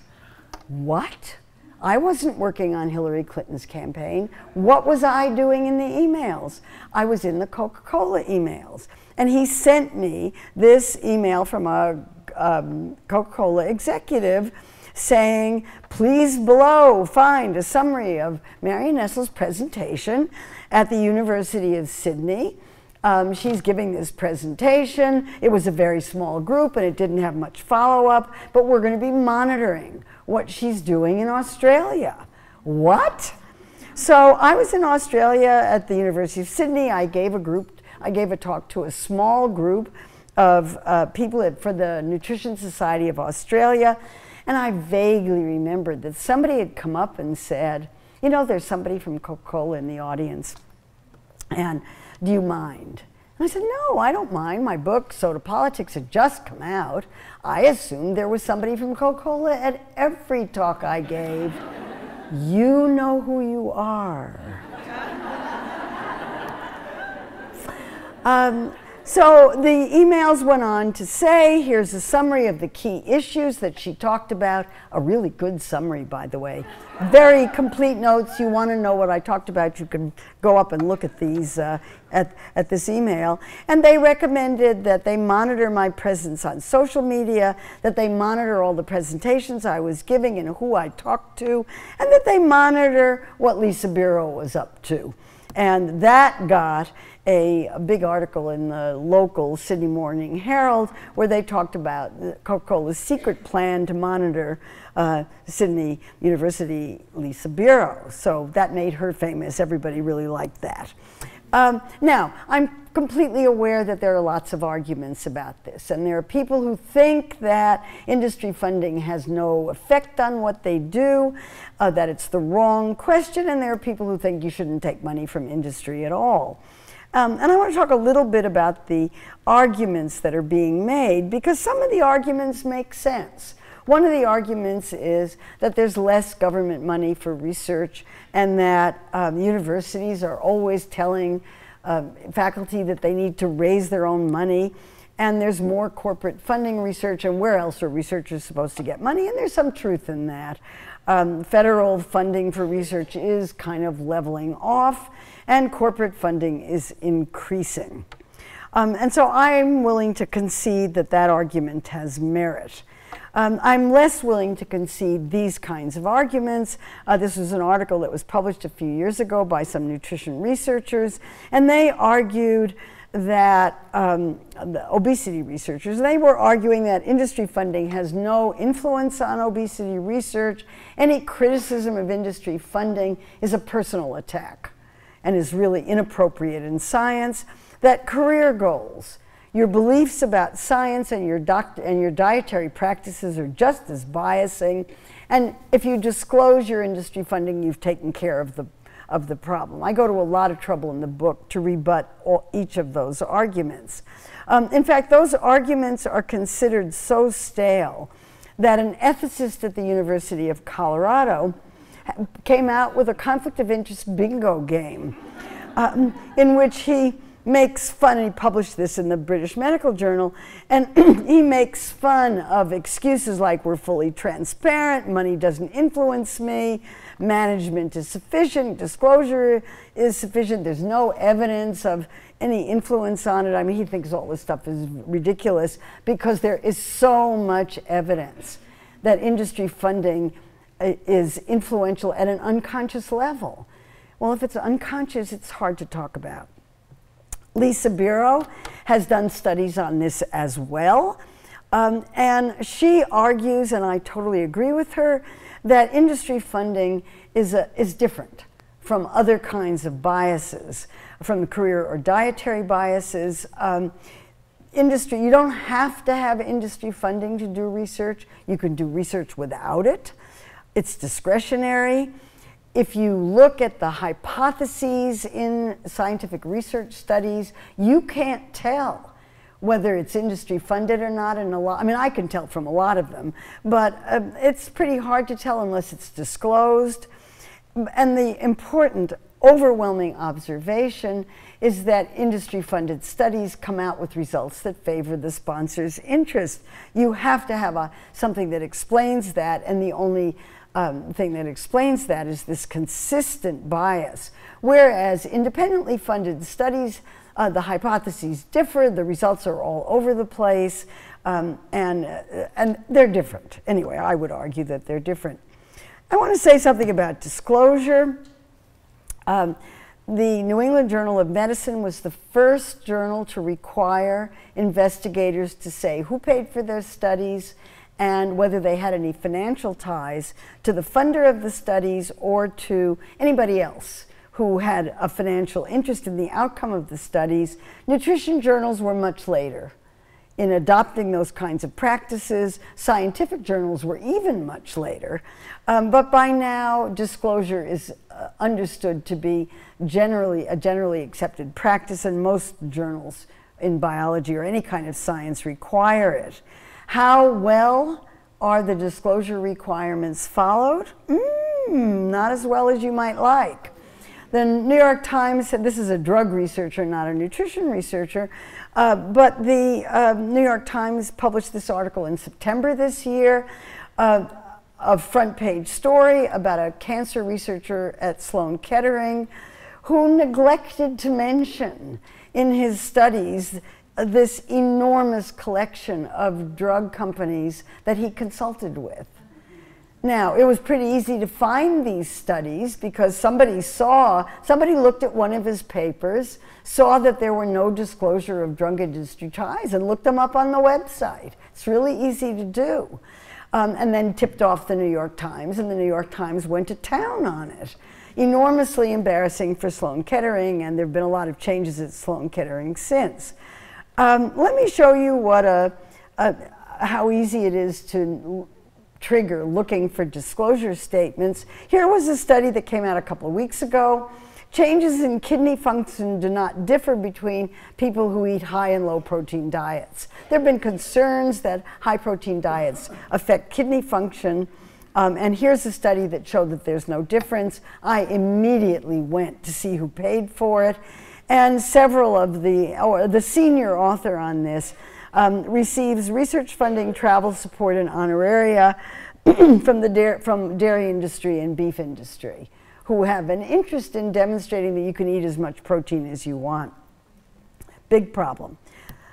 What? I wasn't working on Hillary Clinton's campaign. What was I doing in the emails? I was in the Coca Cola emails. And he sent me this email from a um, Coca Cola executive saying, please below find a summary of Marion Nestle's presentation at the University of Sydney. Um, she's giving this presentation. It was a very small group and it didn't have much follow up, but we're going to be monitoring what she's doing in Australia. What? So I was in Australia at the University of Sydney. I gave a group, I gave a talk to a small group of uh, people at, for the Nutrition Society of Australia. And I vaguely remembered that somebody had come up and said, you know, there's somebody from Coca-Cola in the audience. And do you mind? And I said, No, I don't mind. My book, Soda Politics, had just come out. I assumed there was somebody from Coca Cola at every talk I gave. you know who you are. um, so the emails went on to say here's a summary of the key issues that she talked about. A really good summary, by the way. Very complete notes. You want to know what I talked about, you can go up and look at these, uh, at, at this email. And they recommended that they monitor my presence on social media, that they monitor all the presentations I was giving and who I talked to, and that they monitor what Lisa Bero was up to. And that got a, a, big article in the local Sydney Morning Herald where they talked about Coca-Cola's secret plan to monitor uh, Sydney University Lisa Bero. So that made her famous. Everybody really liked that. Um, now, I'm completely aware that there are lots of arguments about this, and there are people who think that industry funding has no effect on what they do, uh, that it's the wrong question, and there are people who think you shouldn't take money from industry at all. Um, and I want to talk a little bit about the arguments that are being made because some of the arguments make sense. One of the arguments is that there's less government money for research and that um, universities are always telling uh, faculty that they need to raise their own money and there's more corporate funding research and where else are researchers supposed to get money and there's some truth in that. Um, federal funding for research is kind of leveling off and corporate funding is increasing. Um, and so I'm willing to concede that that argument has merit. Um, I'm less willing to concede these kinds of arguments. Uh, this was an article that was published a few years ago by some nutrition researchers, and they argued that um, obesity researchers, they were arguing that industry funding has no influence on obesity research. Any criticism of industry funding is a personal attack and is really inappropriate in science, that career goals, your beliefs about science and your, doct- and your dietary practices are just as biasing. And if you disclose your industry funding, you've taken care of the, of the problem. I go to a lot of trouble in the book to rebut all, each of those arguments. Um, in fact, those arguments are considered so stale that an ethicist at the University of Colorado came out with a conflict of interest bingo game um, in which he makes fun, and he published this in the British Medical Journal, and he makes fun of excuses like we're fully transparent, money doesn't influence me, management is sufficient, disclosure is sufficient, there's no evidence of any influence on it. I mean, he thinks all this stuff is ridiculous because there is so much evidence that industry funding is influential at an unconscious level. Well, if it's unconscious, it's hard to talk about. Lisa Bero has done studies on this as well. Um, and she argues, and I totally agree with her, that industry funding is, a, is different from other kinds of biases, from the career or dietary biases. Um, industry, you don't have to have industry funding to do research. You can do research without it. It's discretionary. If you look at the hypotheses in scientific research studies, you can't tell whether it's industry funded or not in a lot. I mean, I can tell from a lot of them, but uh, it's pretty hard to tell unless it's disclosed. And the important, overwhelming observation is that industry funded studies come out with results that favor the sponsor's interest. You have to have a, something that explains that, and the only um, thing that explains that is this consistent bias. Whereas independently funded studies, uh, the hypotheses differ, the results are all over the place, um, and, uh, and they're different. Anyway, I would argue that they're different. I want to say something about disclosure. Um, the New England Journal of Medicine was the first journal to require investigators to say who paid for their studies and whether they had any financial ties to the funder of the studies or to anybody else who had a financial interest in the outcome of the studies. Nutrition journals were much later in adopting those kinds of practices. Scientific journals were even much later. Um, but by now, disclosure is uh, understood to be generally a generally accepted practice, and most journals in biology or any kind of science require it. How well are the disclosure requirements followed? Mm, not as well as you might like. The New York Times said this is a drug researcher, not a nutrition researcher, uh, but the uh, New York Times published this article in September this year. Uh, a front page story about a cancer researcher at Sloan Kettering who neglected to mention in his studies this enormous collection of drug companies that he consulted with. Now, it was pretty easy to find these studies because somebody saw, somebody looked at one of his papers, saw that there were no disclosure of drug industry ties, and looked them up on the website. It's really easy to do. Um, and then tipped off the New York Times, and the New York Times went to town on it. enormously embarrassing for Sloan Kettering, and there have been a lot of changes at Sloan Kettering since. Um, let me show you what a, a, how easy it is to trigger looking for disclosure statements. Here was a study that came out a couple of weeks ago. Changes in kidney function do not differ between people who eat high and low protein diets. There have been concerns that high protein diets affect kidney function. Um, and here's a study that showed that there's no difference. I immediately went to see who paid for it. And several of the, or the senior author on this um, receives research funding, travel support, and honoraria from the from dairy industry and beef industry who have an interest in demonstrating that you can eat as much protein as you want. Big problem.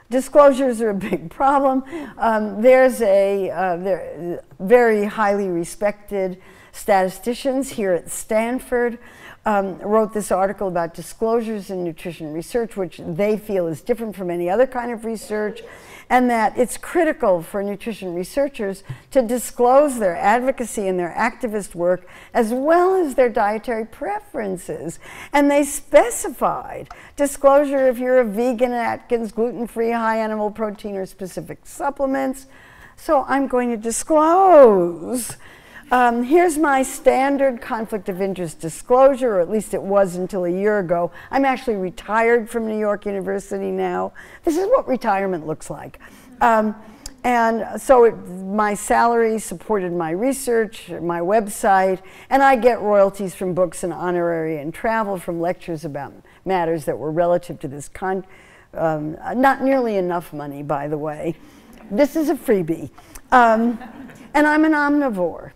Disclosures are a big problem. Um, there's a uh, very highly respected statisticians here at Stanford um, wrote this article about disclosures in nutrition research, which they feel is different from any other kind of research and that it's critical for nutrition researchers to disclose their advocacy and their activist work as well as their dietary preferences. And they specified disclosure if you're a vegan, Atkins, gluten-free, high animal protein or specific supplements. So I'm going to disclose um, here's my standard conflict of interest disclosure, or at least it was until a year ago. I'm actually retired from New York University now. This is what retirement looks like. Um, and so it, my salary supported my research, my website, and I get royalties from books and honorary and travel from lectures about matters that were relative to this con. Um, not nearly enough money, by the way. This is a freebie. Um, and I'm an omnivore.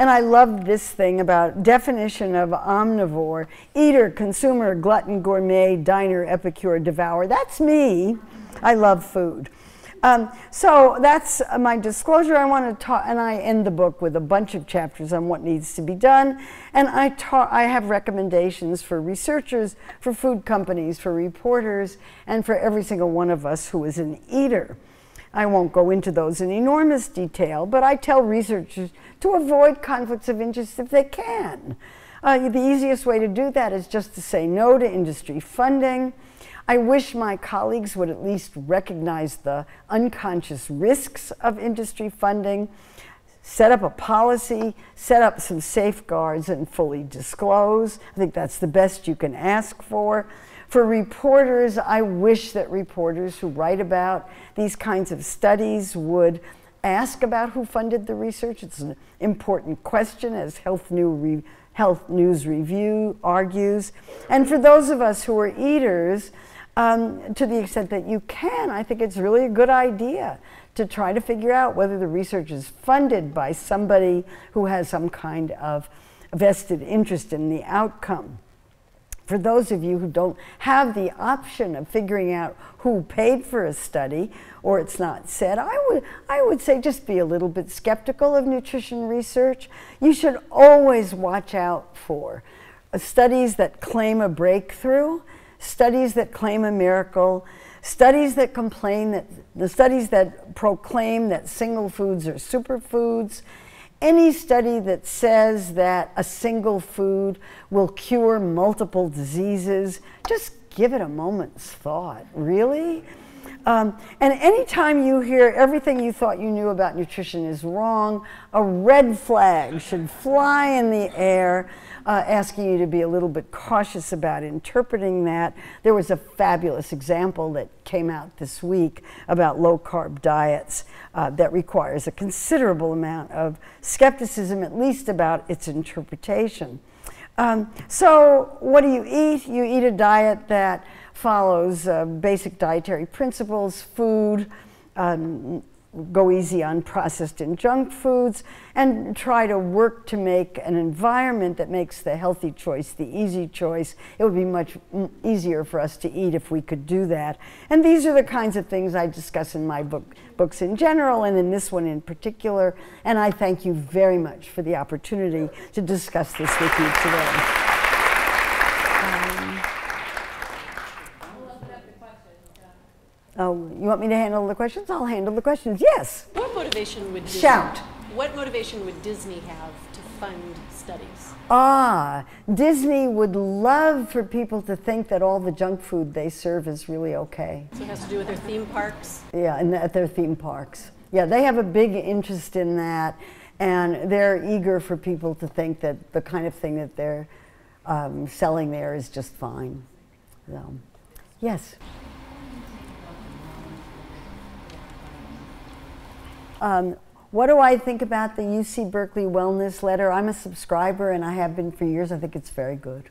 And I love this thing about definition of omnivore, eater, consumer, glutton, gourmet, diner, epicure, devourer. That's me. I love food. Um, so that's my disclosure. I want to talk, and I end the book with a bunch of chapters on what needs to be done. And I, talk, I have recommendations for researchers, for food companies, for reporters, and for every single one of us who is an eater. I won't go into those in enormous detail, but I tell researchers to avoid conflicts of interest if they can. Uh, the easiest way to do that is just to say no to industry funding. I wish my colleagues would at least recognize the unconscious risks of industry funding, set up a policy, set up some safeguards, and fully disclose. I think that's the best you can ask for. For reporters, I wish that reporters who write about these kinds of studies would ask about who funded the research. It's an important question, as Health, New Health News Review argues. And for those of us who are eaters, um, to the extent that you can, I think it's really a good idea to try to figure out whether the research is funded by somebody who has some kind of vested interest in the outcome for those of you who don't have the option of figuring out who paid for a study or it's not said, I would, I would say just be a little bit skeptical of nutrition research. You should always watch out for studies that claim a breakthrough, studies that claim a miracle, studies that complain that the studies that proclaim that single foods are superfoods, any study that says that a single food will cure multiple diseases, just give it a moment's thought. Really? Um, and anytime you hear everything you thought you knew about nutrition is wrong, a red flag should fly in the air uh, asking you to be a little bit cautious about interpreting that. There was a fabulous example that came out this week about low carb diets uh, that requires a considerable amount of skepticism, at least about its interpretation. Um, so, what do you eat? You eat a diet that follows uh, basic dietary principles, food, um, go easy on processed and junk foods and try to work to make an environment that makes the healthy choice the easy choice. It would be much easier for us to eat if we could do that. And these are the kinds of things I discuss in my book, books in general and in this one in particular. And I thank you very much for the opportunity to discuss this with you today. Oh, you want me to handle the questions? I'll handle the questions. Yes. What motivation would Disney, shout? What motivation would Disney have to fund studies. Ah, Disney would love for people to think that all the junk food they serve is really okay. So it has to do with their theme parks. Yeah, and at their theme parks. Yeah, they have a big interest in that, and they're eager for people to think that the kind of thing that they're um, selling there is just fine. So, yes. Um, what do I think about the UC Berkeley Wellness Letter? I'm a subscriber and I have been for years. I think it's very good.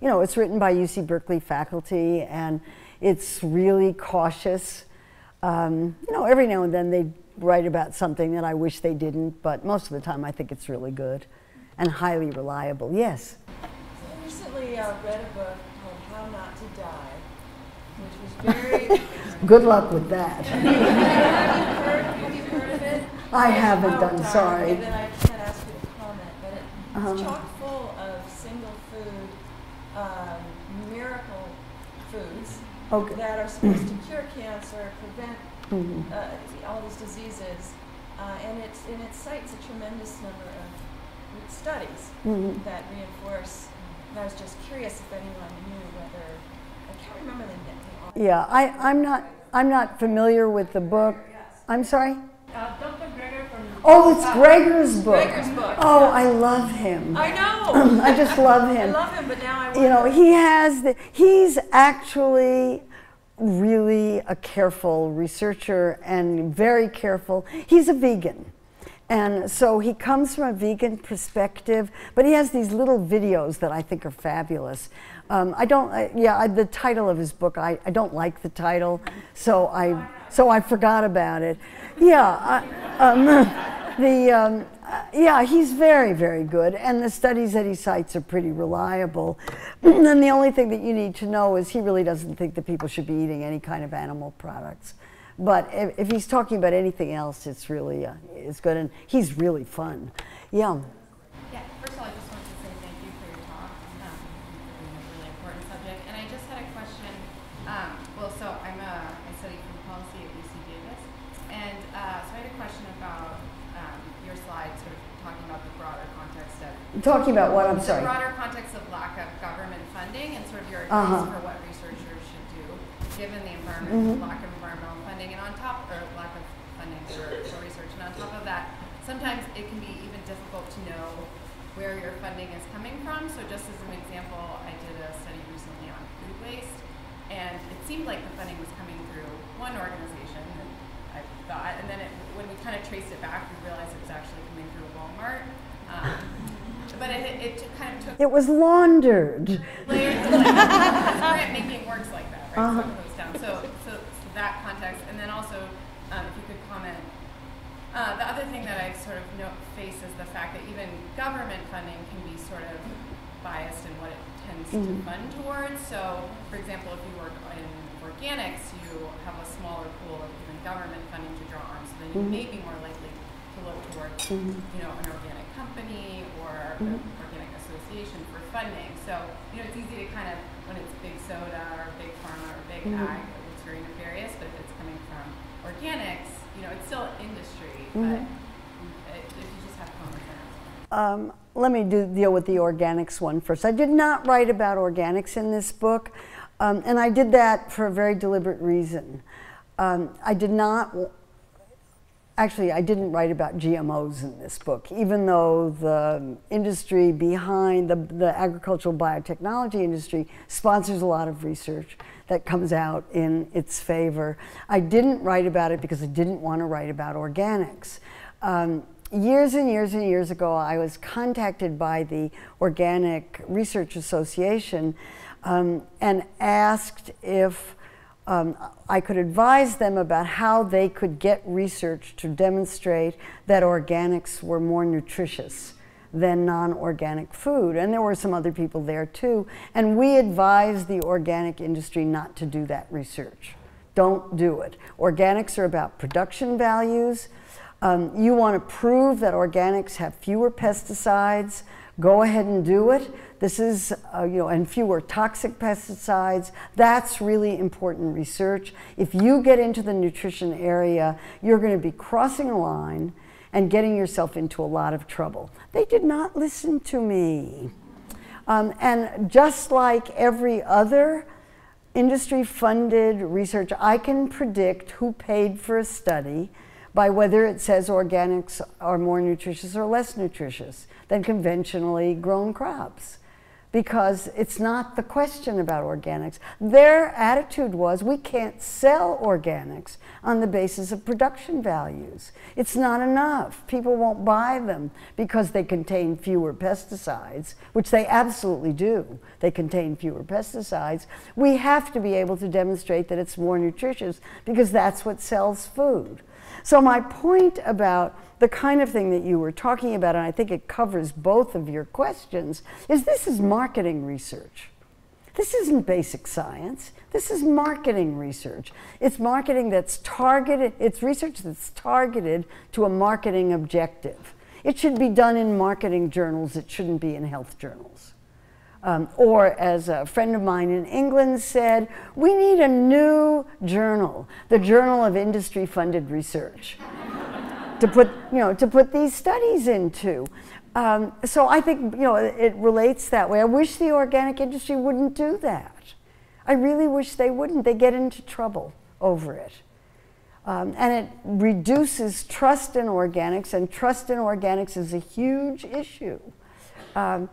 You know, it's written by UC Berkeley faculty and it's really cautious. Um, you know, every now and then they write about something that I wish they didn't, but most of the time I think it's really good and highly reliable. Yes? I recently uh, read a book called How Not to Die, which was very. good luck with that. I haven't done, sorry. Then I can't ask you to comment, but it, it's Uh-huh. chock full of single food, um, miracle foods Okay. that are supposed to cure cancer, prevent Mhm. uh, all these diseases, uh, and it and it cites a tremendous number of studies Mhm. that reinforce. And I was just curious if anyone knew whether I can't remember the name. Yeah, I, I'm not I'm not familiar with the book. I'm sorry? Uh, Dr. Greger from. Oh, it's Greger's book. Greger's book. Oh, I love him. I know. I just love I him. love him, but now I. You know, he has the, he's actually really a careful researcher and very careful. He's a vegan. And so he comes from a vegan perspective, but he has these little videos that I think are fabulous. Um, I don't, uh, yeah, I, the title of his book, I, I don't like the title, so I, so I forgot about it. Yeah, I, um, the, um, uh, yeah, he's very, very good, and the studies that he cites are pretty reliable. and the only thing that you need to know is he really doesn't think that people should be eating any kind of animal products. But if, if he's talking about anything else, it's really, uh, it's good, and he's really fun. Yeah. Yeah, first of all, I just wanted to say thank you for your talk. Um, it's a really important subject. And I just had a question. Um, well, so I'm a, I study food policy at UC Davis. And uh, so I had a question about um, your slide, sort of talking about the broader context of Talking about what? I'm the sorry. broader context of lack of government funding and sort of your advice for what researchers should do given the environment, Mhm. lack of environmental funding, and on top, or lack of funding for, for research. And on top of that, sometimes it can be even difficult to know where your funding is coming from. So just as an example, I did a study recently on food waste, and it seemed like the funding was coming through one organization, and I thought, and then it, when we kind of traced it back, we realized it was actually coming through Walmart. Um, but it, it kind of took It was laundered. layers of making works like that, right? Uh-huh. So. So, so, so that context, and then also, um, if you could comment. Uh, the other thing that I sort of note face is the fact that even government funding can be sort of biased in what it tends to Mhm. fund towards. So, for example, if you work in organics, you have a smaller pool of even government funding to draw on. So then you Mhm. may be more likely to look towards Mhm. you know, an organic or Mhm. an organic association for funding. So, you know, it's easy to kind of, when it's big soda or big pharma or big Mhm. ag, it looks very nefarious, but if it's coming from organics, you know, it's still industry, Mhm. but it, if you just have comments there. Um, let me do, deal with the organics one first. I did not write about organics in this book, um, and I did that for a very deliberate reason. Um, I did not, actually, I didn't write about GMOs in this book, even though the industry behind the, the agricultural biotechnology industry sponsors a lot of research that comes out in its favor. I didn't write about it because I didn't want to write about organics. Um, years and years and years ago, I was contacted by the Organic Research Association um, and asked if um, I could advise them about how they could get research to demonstrate that organics were more nutritious than non organic food. And there were some other people there too. And we advised the organic industry not to do that research. Don't do it. Organics are about production values. Um, you want to prove that organics have fewer pesticides, go ahead and do it. This is, uh, you know, and fewer toxic pesticides. That's really important research. If you get into the nutrition area, you're going to be crossing a line and getting yourself into a lot of trouble. They did not listen to me. Um, and just like every other industry funded research, I can predict who paid for a study by whether it says organics are more nutritious or less nutritious than conventionally grown crops because it's not the question about organics. Their attitude was we can't sell organics on the basis of production values. It's not enough. People won't buy them because they contain fewer pesticides, which they absolutely do. They contain fewer pesticides. We have to be able to demonstrate that it's more nutritious because that's what sells food. So my point about the kind of thing that you were talking about, and I think it covers both of your questions, is this is marketing research. This isn't basic science. This is marketing research. It's marketing that's targeted, it's research that's targeted to a marketing objective. It should be done in marketing journals, it shouldn't be in health journals. Um, or, as a friend of mine in England said, we need a new journal, the Journal of Industry Funded Research to put, you know, to put these studies into. Um, so I think, you know, it relates that way. I wish the organic industry wouldn't do that. I really wish they wouldn't. They get into trouble over it. Um, and it reduces trust in organics, and trust in organics is a huge issue. Um,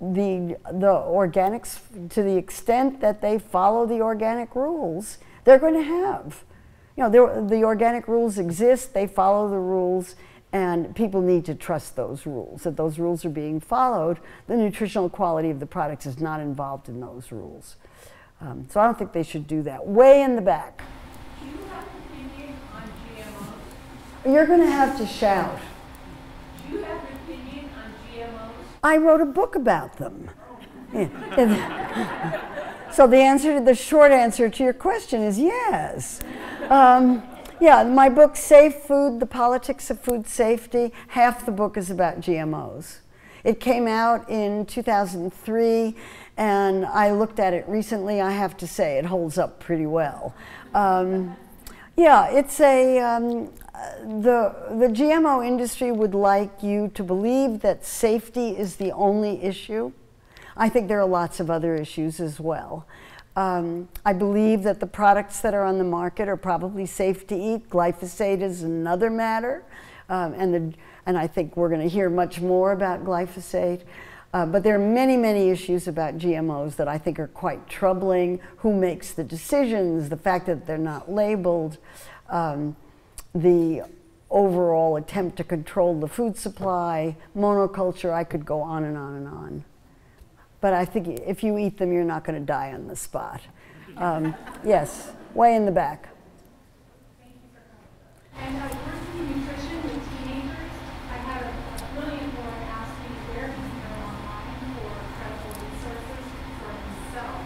the, the organics, to the extent that they follow the organic rules, they're going to have you know, the organic rules exist, they follow the rules, and people need to trust those rules, that those rules are being followed. The nutritional quality of the products is not involved in those rules. Um, so I don't think they should do that. Way in the back. Do you have an opinion on GMOs? You're going to have to shout. Do you have an opinion on GMOs? I wrote a book about them. So the answer, to the short answer to your question is yes. Um, yeah, my book, Safe Food, The Politics of Food Safety, half the book is about GMOs. It came out in 2003, and I looked at it recently. I have to say, it holds up pretty well. Um, yeah, it's a, um, the, the GMO industry would like you to believe that safety is the only issue. I think there are lots of other issues as well. Um, I believe that the products that are on the market are probably safe to eat. Glyphosate is another matter, um, and, the, and I think we're going to hear much more about glyphosate. Uh, but there are many, many issues about GMOs that I think are quite troubling. Who makes the decisions, the fact that they're not labeled, um, the overall attempt to control the food supply, monoculture, I could go on and on and on. But I think if you eat them, you're not going to die on the spot. Um, yes, way in the back. And uh, working nutrition with teenagers, I had a brilliant boy ask me where he can go online for credible resources for himself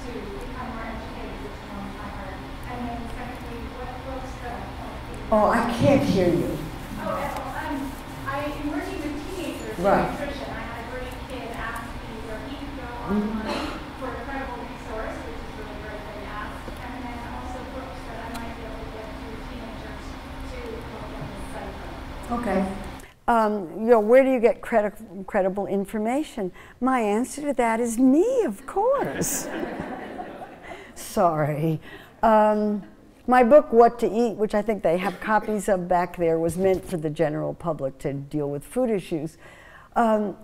to become more educated, which warms my heart. And then secondly, what books that help Oh, I can't hear you. Oh, um, I am working with teenagers Right. nutrition. I had a great kid ask me where he could go online for a credible resource, which is really great that he asked. And then also books that I might be able to get to teenagers to help them decipher. Okay. Um, you know, where do you get credi- credible information? My answer to that is me, of course. Sorry. Um, my book, What to Eat, which I think they have copies of back there, was meant for the general public to deal with food issues. Um,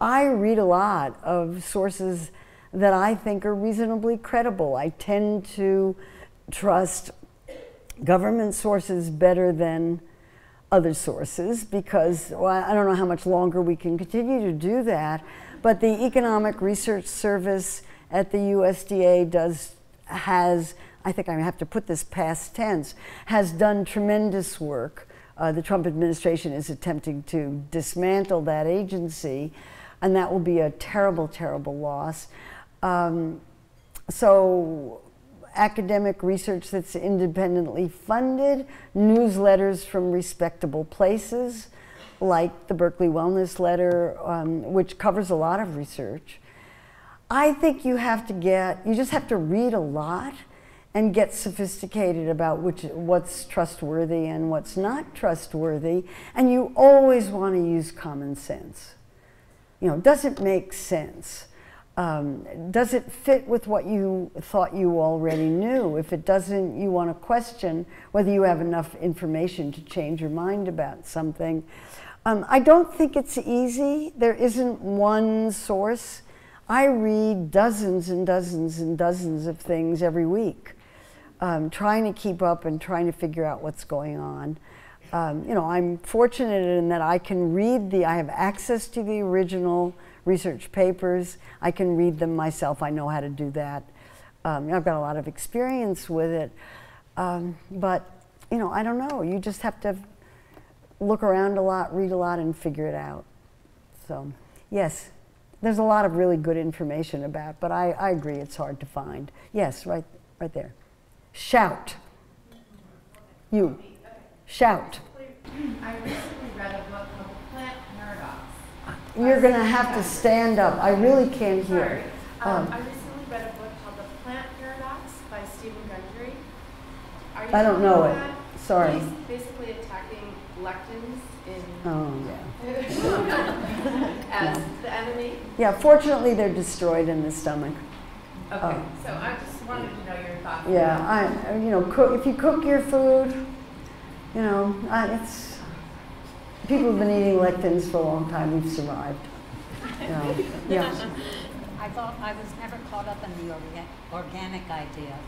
I read a lot of sources that I think are reasonably credible. I tend to trust government sources better than other sources because well, I don't know how much longer we can continue to do that, but the Economic Research Service at the USDA does has I think I have to put this past tense has done tremendous work. Uh, the Trump administration is attempting to dismantle that agency, and that will be a terrible, terrible loss. Um, so academic research that's independently funded, newsletters from respectable places, like the Berkeley Wellness Letter, um, which covers a lot of research. I think you have to get, you just have to read a lot and get sophisticated about which what's trustworthy and what's not trustworthy and you always want to use common sense. You know does it make sense? Um, does it fit with what you thought you already knew? If it doesn't you want to question whether you have enough information to change your mind about something. Um, i don't think it's easy. There isn't one source. I read dozens and dozens and dozens of things every week um, trying to keep up and trying to figure out what's going on. Um, you know, I'm fortunate in that I can read the, I have access to the original research papers. I can read them myself. I know how to do that. Um, I've got a lot of experience with it. Um, but, you know, I don't know. You just have to look around a lot, read a lot, and figure it out. So, yes, there's a lot of really good information about, but I, I agree it's hard to find. Yes, right, right there. Shout. You. Shout. I recently read a book called Plant Paradox. You're going to have to stand up. I really can't hear. Um, Um, I recently read a book called The Plant Paradox by Steven Gundry. I don't know it. that? Sorry. He's basically attacking lectins in Oh, yeah. as the enemy. Yeah, fortunately, they're destroyed in the stomach. Okay, Oh. so I just wanted to know your thoughts. Yeah, I, you know, cook, if you cook your food, you know, I, it's, people have been eating lectins for a long time. We've survived. You know, yeah. I thought I was never caught up in the orga- organic idea,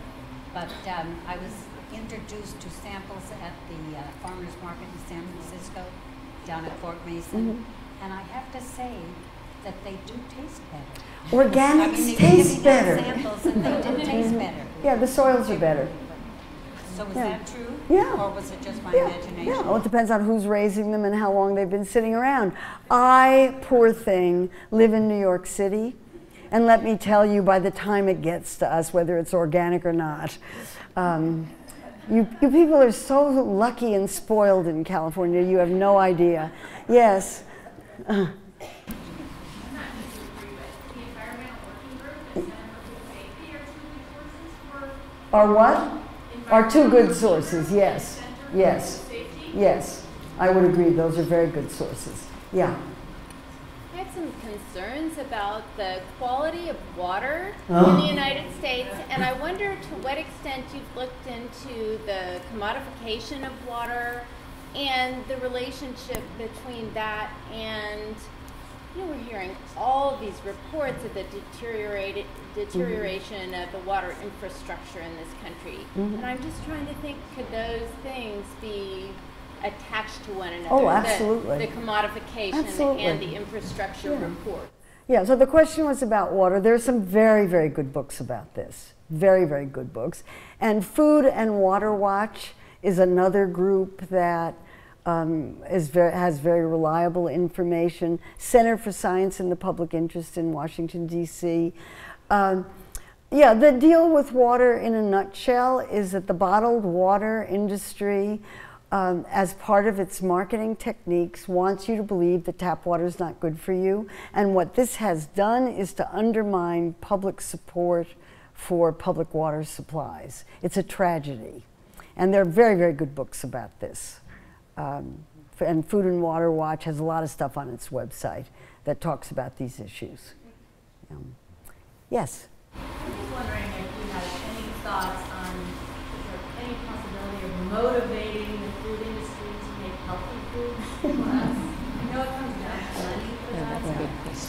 but um, I was introduced to samples at the uh, farmers market in San Francisco, down at Fort Mason, and I have to say that they do taste better. I Organics mean, taste better. those samples and they did taste better. Yeah, the soils are better. So is Yeah. that true? Yeah. Or was it just my Yeah, imagination? yeah. Well, it depends on who's raising them and how long they've been sitting around. I, poor thing, live in New York City, and let me tell you, by the time it gets to us, whether it's organic or not, um, you, you people are so lucky and spoiled in California. You have no idea. Yes. Uh, The Environmental Working Group and Center for Food Safety are two resources for are what? Are two good sources. Yes. Yes. Yes. I would agree. Those are very good sources. Yeah. I have some concerns about the quality of water Oh. in the United States, and I wonder to what extent you've looked into the commodification of water and the relationship between that and, you know, we're hearing all of these reports of the deteriorated deterioration of the water infrastructure in this country, mm-hmm. and I'm just trying to think, could those things be attached to one another? Oh, The- absolutely. The, commodification Absolutely. and the infrastructure report. Yeah, so the question was about water. There are some very, very good books about this. Very, very good books. And Food and Water Watch is another group that um, is very, has very reliable information. Center for Science in the Public Interest in Washington, D.C. Um, yeah, the deal with water in a nutshell is that the bottled water industry, um, as part of its marketing techniques, wants you to believe that tap water is not good for you. And what this has done is to undermine public support for public water supplies. It's a tragedy. And there are very, very good books about this. Um, and Food and Water Watch has a lot of stuff on its website that talks about these issues. Um, yes. I'm just wondering if you have any thoughts on, is there any possibility of motivating the food industry to make healthy food for us? I know it comes down to money for.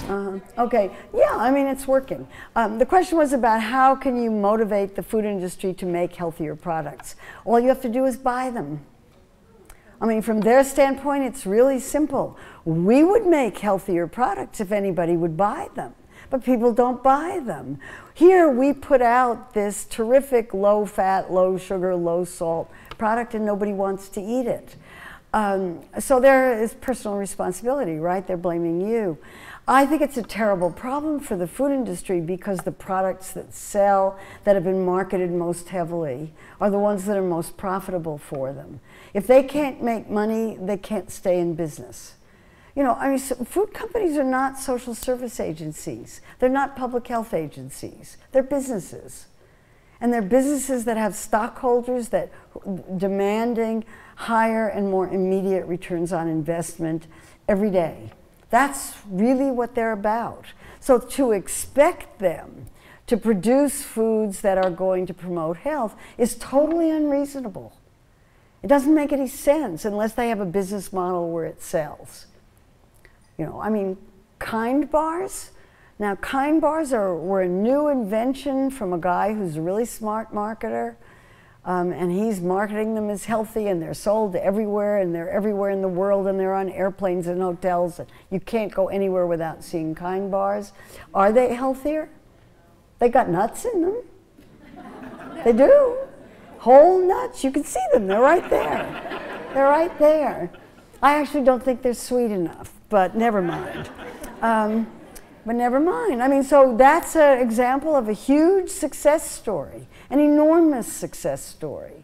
Uh-huh. Okay, yeah, I mean, it's working. Um, the question was about how can you motivate the food industry to make healthier products? All you have to do is buy them. I mean, from their standpoint, it's really simple. We would make healthier products if anybody would buy them, but people don't buy them. Here, we put out this terrific low fat, low sugar, low salt product, and nobody wants to eat it. Um, so there is personal responsibility, right? They're blaming you. I think it's a terrible problem for the food industry because the products that sell, that have been marketed most heavily, are the ones that are most profitable for them. If they can't make money, they can't stay in business. You know, I mean, so food companies are not social service agencies. They're not public health agencies. They're businesses. And they're businesses that have stockholders that demanding higher and more immediate returns on investment every day. That's really what they're about. So to expect them to produce foods that are going to promote health is totally unreasonable. It doesn't make any sense unless they have a business model where it sells. You know, I mean, kind bars. Now, kind bars are, were a new invention from a guy who's a really smart marketer. Um, and he's marketing them as healthy and they're sold everywhere and they're everywhere in the world and they're on airplanes and hotels. You can't go anywhere without seeing kind bars. Are they healthier? They got nuts in them. They do. Whole nuts. You can see them. They're right there. They're right there. I actually don't think they're sweet enough, but never mind. Um, but never mind. I mean, so that's an example of a huge success story, an enormous success story.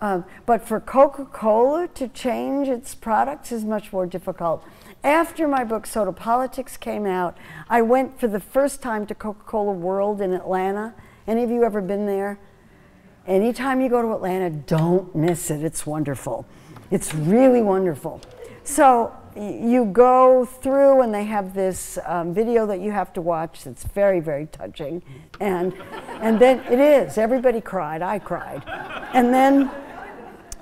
Um, but for Coca Cola to change its products is much more difficult. After my book Soda Politics came out, I went for the first time to Coca Cola World in Atlanta. Any of you ever been there? Anytime you go to Atlanta, don't miss it. It's wonderful. It's really wonderful. So you go through and they have this um, video that you have to watch that's very very touching. And and then it is. Everybody cried. I cried. And then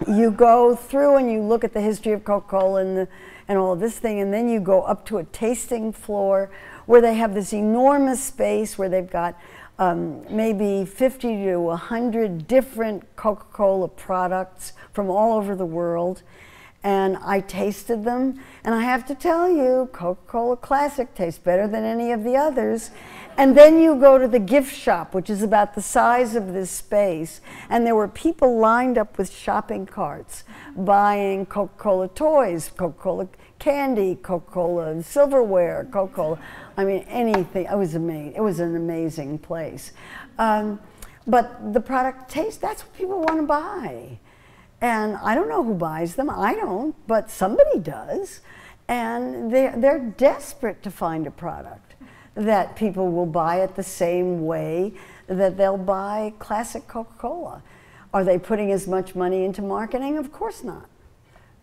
you go through and you look at the history of coca-cola and, the, and all of this thing and then you go up to a tasting floor where they have this enormous space where they've got um, maybe 50 to 100 different coca-cola products from all over the world and I tasted them. And I have to tell you, Coca Cola Classic tastes better than any of the others. And then you go to the gift shop, which is about the size of this space, and there were people lined up with shopping carts buying Coca Cola toys, Coca Cola candy, Coca Cola silverware, Coca Cola. I mean, anything. It was amazing. It was an amazing place. Um, but the product taste, that's what people want to buy. And I don't know who buys them. I don't, but somebody does. And they're, they're desperate to find a product that people will buy it the same way that they'll buy classic Coca Cola. Are they putting as much money into marketing? Of course not.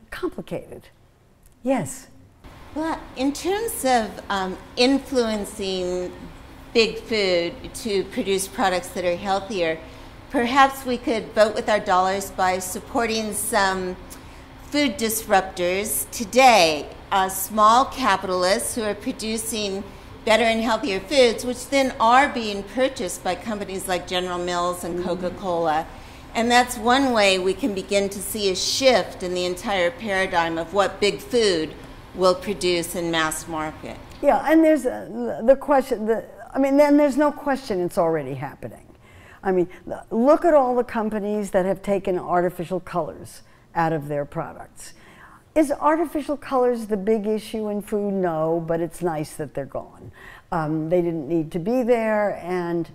Complicated. Yes. Well, in terms of um, influencing big food to produce products that are healthier, perhaps we could vote with our dollars by supporting some food disruptors today, uh, small capitalists who are producing better and healthier foods, which then are being purchased by companies like General Mills and mm-hmm. Coca Cola. And that's one way we can begin to see a shift in the entire paradigm of what big food will produce in mass market. Yeah, and there's a, the question, the, I mean, then there's no question it's already happening. I mean, look at all the companies that have taken artificial colors out of their products. Is artificial colors the big issue in food? No, but it's nice that they're gone. Um, they didn't need to be there, and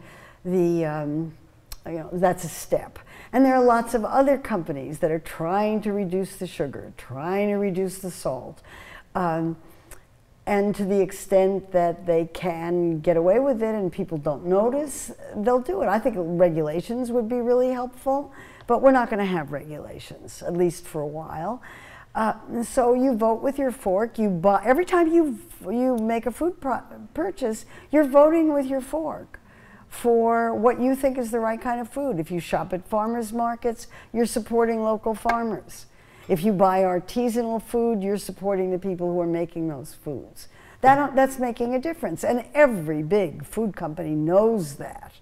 the um, you know that's a step. And there are lots of other companies that are trying to reduce the sugar, trying to reduce the salt. Um, and to the extent that they can get away with it and people don't notice, they'll do it. I think regulations would be really helpful, but we're not going to have regulations, at least for a while. Uh, so you vote with your fork. You buy every time you you make a food purchase, you're voting with your fork for what you think is the right kind of food. If you shop at farmers markets, you're supporting local farmers. If you buy artisanal food, you're supporting the people who are making those foods. That, that's making a difference. And every big food company knows that.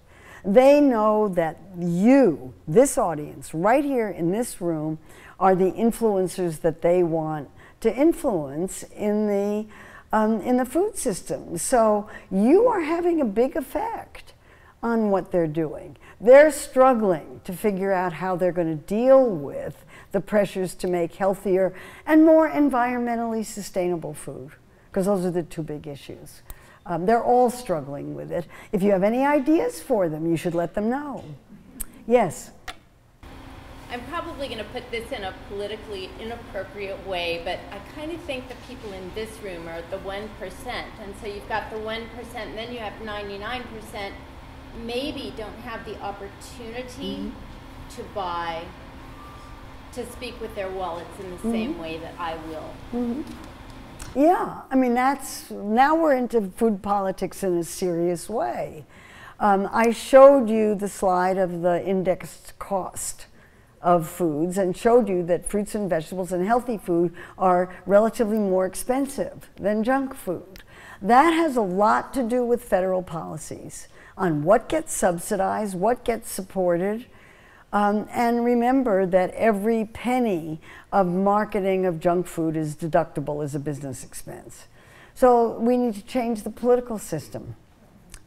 They know that you, this audience, right here in this room, are the influencers that they want to influence in the, um, in the food system. So you are having a big effect on what they're doing. They're struggling to figure out how they're going to deal with the pressures to make healthier and more environmentally sustainable food, because those are the two big issues. Um, they're all struggling with it. If you have any ideas for them, you should let them know. Yes? I'm probably going to put this in a politically inappropriate way, but I kind of think the people in this room are the 1%. And so you've got the 1%, and then you have 99% maybe don't have the opportunity mm-hmm. to buy, to speak with their wallets in the mm-hmm. same way that I will. Mm-hmm. Yeah, I mean, that's now we're into food politics in a serious way. Um, I showed you the slide of the indexed cost of foods and showed you that fruits and vegetables and healthy food are relatively more expensive than junk food. That has a lot to do with federal policies on what gets subsidized, what gets supported. Um, and remember that every penny of marketing of junk food is deductible as a business expense. So we need to change the political system.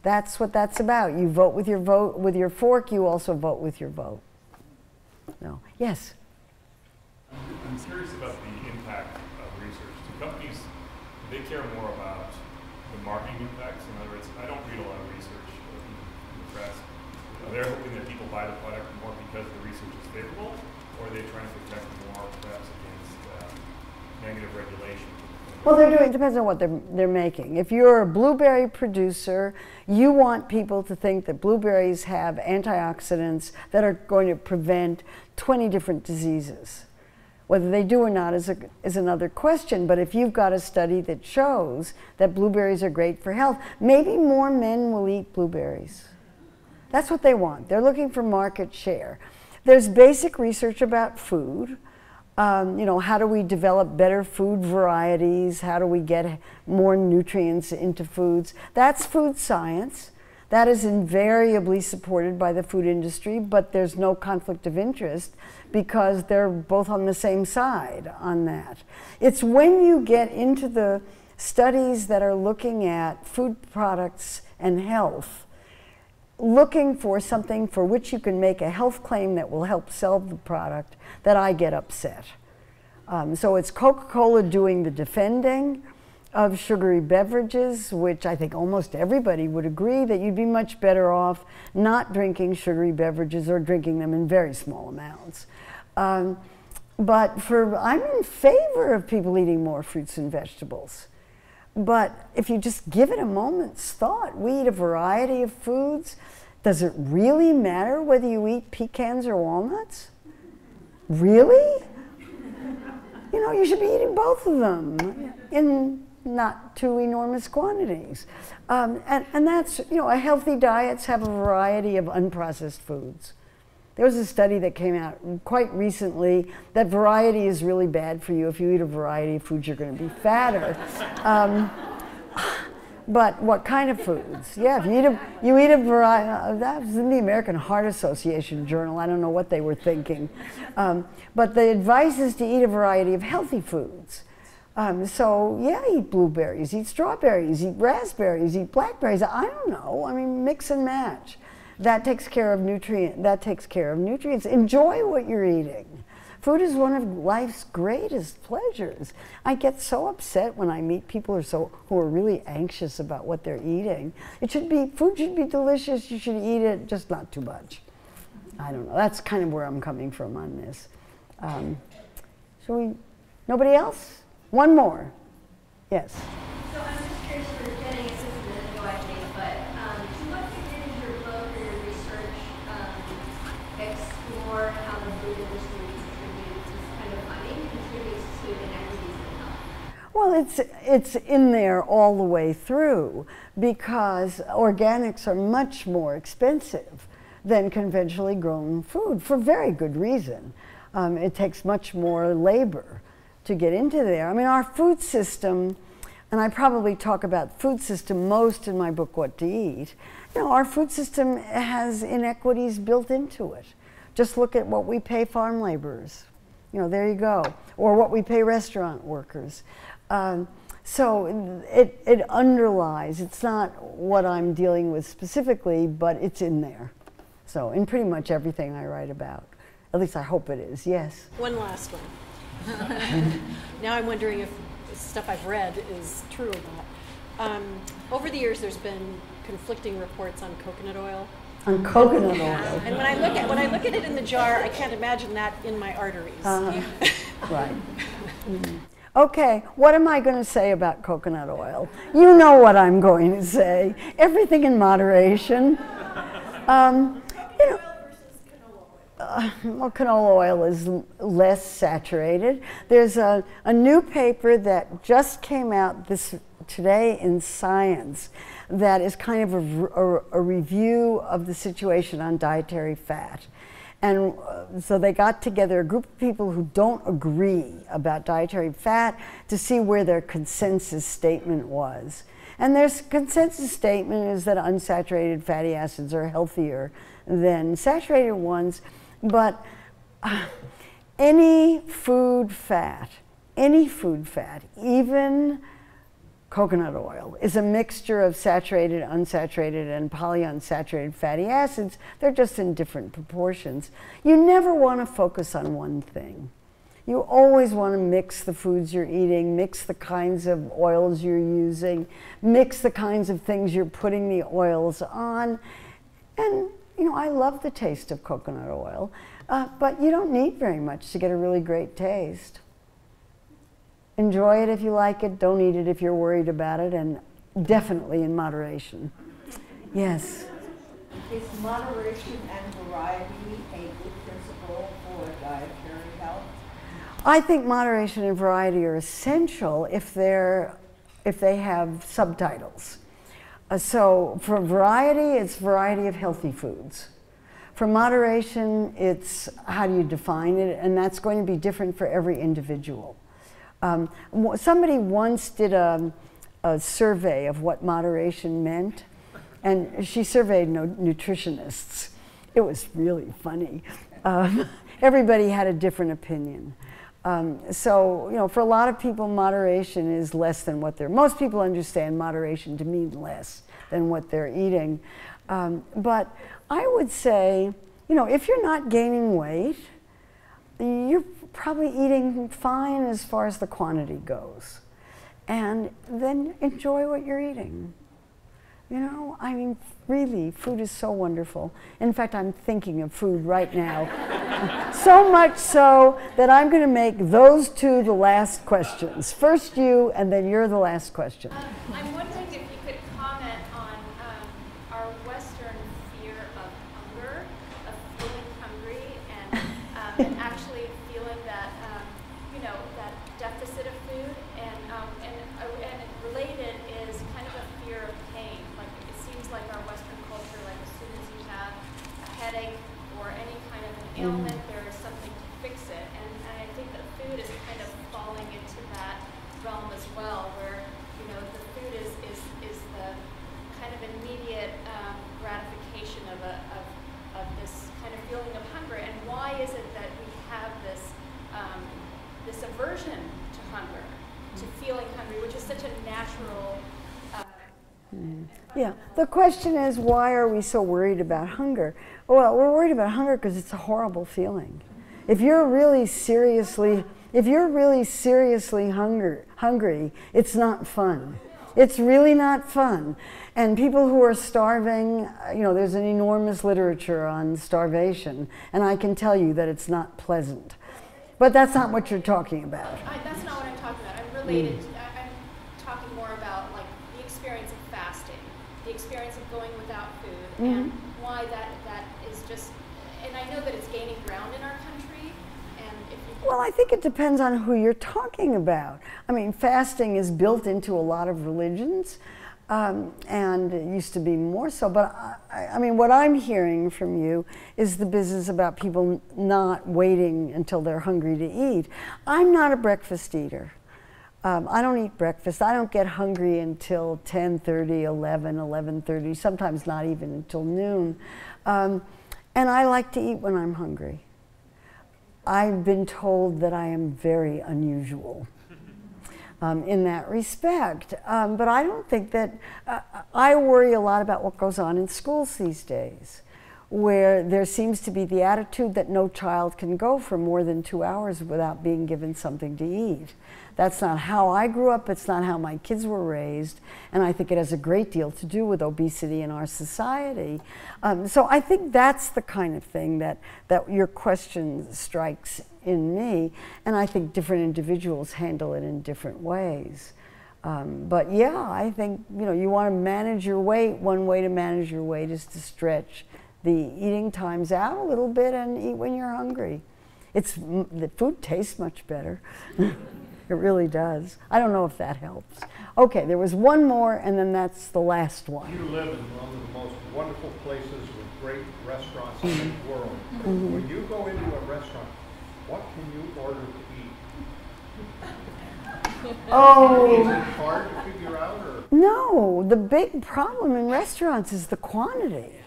That's what that's about. You vote with your vote with your fork, you also vote with your vote. No. Yes. I'm curious about the impact of research. Do companies, they care more about the marketing impacts? In other words, I don't read a lot of research in the press. Are they hoping that people buy the product more because the research is favorable, or are they trying to protect more perhaps against uh, negative regulation? Well, they're doing, it depends on what they're, they're making. If you're a blueberry producer, you want people to think that blueberries have antioxidants that are going to prevent 20 different diseases. Whether they do or not is, a, is another question, but if you've got a study that shows that blueberries are great for health, maybe more men will eat blueberries. That's what they want. They're looking for market share. There's basic research about food. Um, you know, how do we develop better food varieties? How do we get more nutrients into foods? That's food science. That is invariably supported by the food industry, but there's no conflict of interest because they're both on the same side on that. It's when you get into the studies that are looking at food products and health looking for something for which you can make a health claim that will help sell the product that I get upset. Um, so it's Coca Cola doing the defending of sugary beverages, which I think almost everybody would agree that you'd be much better off not drinking sugary beverages or drinking them in very small amounts. Um, but for I'm in favor of people eating more fruits and vegetables. But if you just give it a moment's thought, we eat a variety of foods. Does it really matter whether you eat pecans or walnuts? Really? You know, you should be eating both of them in not too enormous quantities. Um, and, and that's, you know, a healthy diets have a variety of unprocessed foods. There was a study that came out quite recently that variety is really bad for you. If you eat a variety of foods, you're going to be fatter. Um, but what kind of foods? Yeah, if you eat a, you eat a variety, uh, that was in the American Heart Association journal. I don't know what they were thinking. Um, but the advice is to eat a variety of healthy foods. Um, so yeah, eat blueberries, eat strawberries, eat raspberries, eat blackberries. I don't know. I mean, mix and match that takes care of nutrient that takes care of nutrients. Enjoy what you're eating. Food is one of life's greatest pleasures. I get so upset when i meet people who are so who are really anxious about what they're eating. It should be food should be delicious. You should eat it just not too much. I don't know. That's kind of where i'm coming from on this. Um, so we nobody else? One more. Yes. So I'm just curious, we were getting it just a minute ago, I think, but um, to what degree does your book or your research um, explore how the food industry? Well, it's, it's in there all the way through because organics are much more expensive than conventionally grown food for very good reason. Um, it takes much more labor to get into there. I mean, our food system, and I probably talk about food system most in my book, What to Eat. You know, our food system has inequities built into it. Just look at what we pay farm laborers. You know, there you go. Or what we pay restaurant workers. Um, so it, it underlies, it's not what I'm dealing with specifically, but it's in there. So in pretty much everything I write about. At least I hope it is, yes. One last one. now I'm wondering if stuff I've read is true or not. Um, over the years, there's been conflicting reports on coconut oil. On coconut oil. And when I look at when I look at it in the jar, I can't imagine that in my arteries. Uh, right. Mm. Okay, what am I going to say about coconut oil? You know what I'm going to say. Everything in moderation. Um, you know, uh, well, canola oil is l- less saturated. There's a, a new paper that just came out this today in Science that is kind of a, a, a review of the situation on dietary fat. And uh, so they got together a group of people who don't agree about dietary fat to see where their consensus statement was. And their consensus statement is that unsaturated fatty acids are healthier than saturated ones, but any food fat, any food fat, even coconut oil is a mixture of saturated, unsaturated, and polyunsaturated fatty acids. They're just in different proportions. You never want to focus on one thing. You always want to mix the foods you're eating, mix the kinds of oils you're using, mix the kinds of things you're putting the oils on. And, you know, I love the taste of coconut oil, uh, but you don't need very much to get a really great taste. Enjoy it if you like it, don't eat it if you're worried about it, and definitely in moderation. Yes. Is moderation and variety a good principle for dietary health? I think moderation and variety are essential if they're if they have subtitles. Uh, so for variety, it's variety of healthy foods. For moderation, it's how do you define it, and that's going to be different for every individual. Um, somebody once did a, a, survey of what moderation meant, and she surveyed no, nutritionists. It was really funny. Um, everybody had a different opinion. Um, so, you know, for a lot of people, moderation is less than what they're. Most people understand moderation to mean less than what they're eating. Um, but I would say, you know, if you're not gaining weight, you're probably eating fine as far as the quantity goes. And then enjoy what you're eating. You know, I mean, really, food is so wonderful. In fact, I'm thinking of food right now. so much so that I'm going to make those two the last questions. First you, and then you're the last question. Um, I'm wondering if you could comment on um, our Western fear of hunger, of feeling hungry, and, um, and actually feeling that, um, you know, that deficit of food. And, um, and, uh, and related is kind of a fear of pain. Like it seems like our Western culture, like as soon as you have a headache or any kind of an ailment, there is something to fix it. And, and I think that food is kind of falling into that realm as well, where you know the food is is, is the kind of immediate um, gratification of a of, of this kind of feeling of hunger. And why is it that we have this um, this aversion to hunger, to feeling hungry, which is such a natural. Uh, Yeah, the question is why are we so worried about hunger? Well, we're worried about hunger because it's a horrible feeling. If you're really seriously, if you're really seriously hunger, hungry, it's not fun. It's really not fun. And people who are starving, uh, you know, there's an enormous literature on starvation, and I can tell you that it's not pleasant. But that's not what you're talking about. I, that's not what I'm talking about. I'm related. To, I, I'm talking more about like the experience of fasting, the experience of going without food, and why that that is just. And I know that it's gaining ground in our country. And if you Well, I think it depends on who you're talking about. I mean, fasting is built into a lot of religions, um, and it used to be more so. But I, I mean, what I'm hearing from you is the business about people not waiting until they're hungry to eat. I'm not a breakfast eater. Um, I don't eat breakfast. I don't get hungry until 10:30, 11, 11:30. Sometimes not even until noon. Um, and I like to eat when I'm hungry. I've been told that I am very unusual um, in that respect. Um, but I don't think that, uh, I worry a lot about what goes on in schools these days, where there seems to be the attitude that no child can go for more than two hours without being given something to eat. That's not how I grew up, it's not how my kids were raised, and I think it has a great deal to do with obesity in our society. Um, so I think that's the kind of thing that, that your question strikes in me, and I think different individuals handle it in different ways. Um, but yeah, I think you know you want to manage your weight. One way to manage your weight is to stretch the eating times out a little bit and eat when you're hungry. It's the food tastes much better. it really does. I don't know if that helps. Okay, there was one more, and then that's the last one. You live in one of the most wonderful places with great restaurants in the world. Mhm. When you go into a restaurant, what can you order to eat? Oh. Is it hard to figure out, or? No, the big problem in restaurants is the quantity.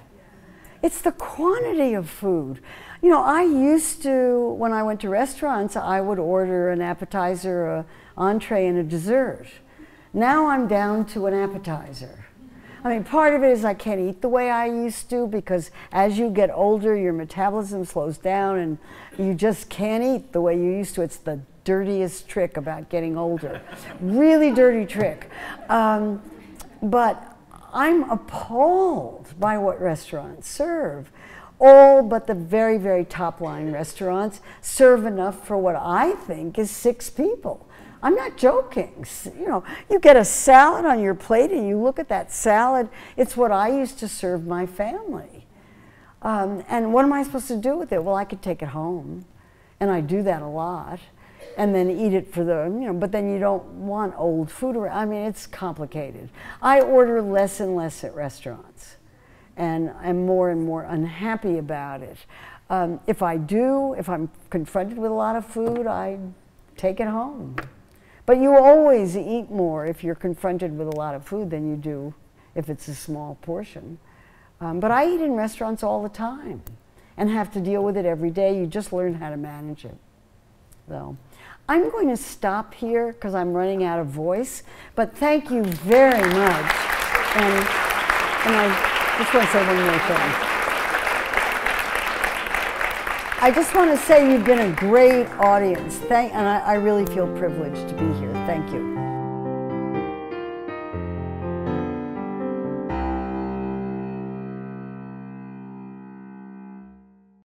It's the quantity of food. You know, I used to, when I went to restaurants, I would order an appetizer, an entree, and a dessert. Now I'm down to an appetizer. I mean, part of it is I can't eat the way I used to because as you get older, your metabolism slows down and you just can't eat the way you used to. It's the dirtiest trick about getting older. really dirty trick. Um, but I'm appalled by what restaurants serve. All but the very, very top line restaurants serve enough for what I think is six people. I'm not joking. You know, you get a salad on your plate and you look at that salad, it's what I used to serve my family. Um, and what am I supposed to do with it? Well, I could take it home, and I do that a lot, and then eat it for the, you know, but then you don't want old food around. I mean, it's complicated. I order less and less at restaurants, and I'm more and more unhappy about it. Um, if I do, if I'm confronted with a lot of food, I take it home. But you always eat more if you're confronted with a lot of food than you do if it's a small portion. Um, but I eat in restaurants all the time and have to deal with it every day. You just learn how to manage it. So I'm going to stop here because I'm running out of voice. But thank you very much. And, and I just want to say one more thing. I just want to say you've been a great audience. Thank, and I, I really feel privileged to be here. Thank you.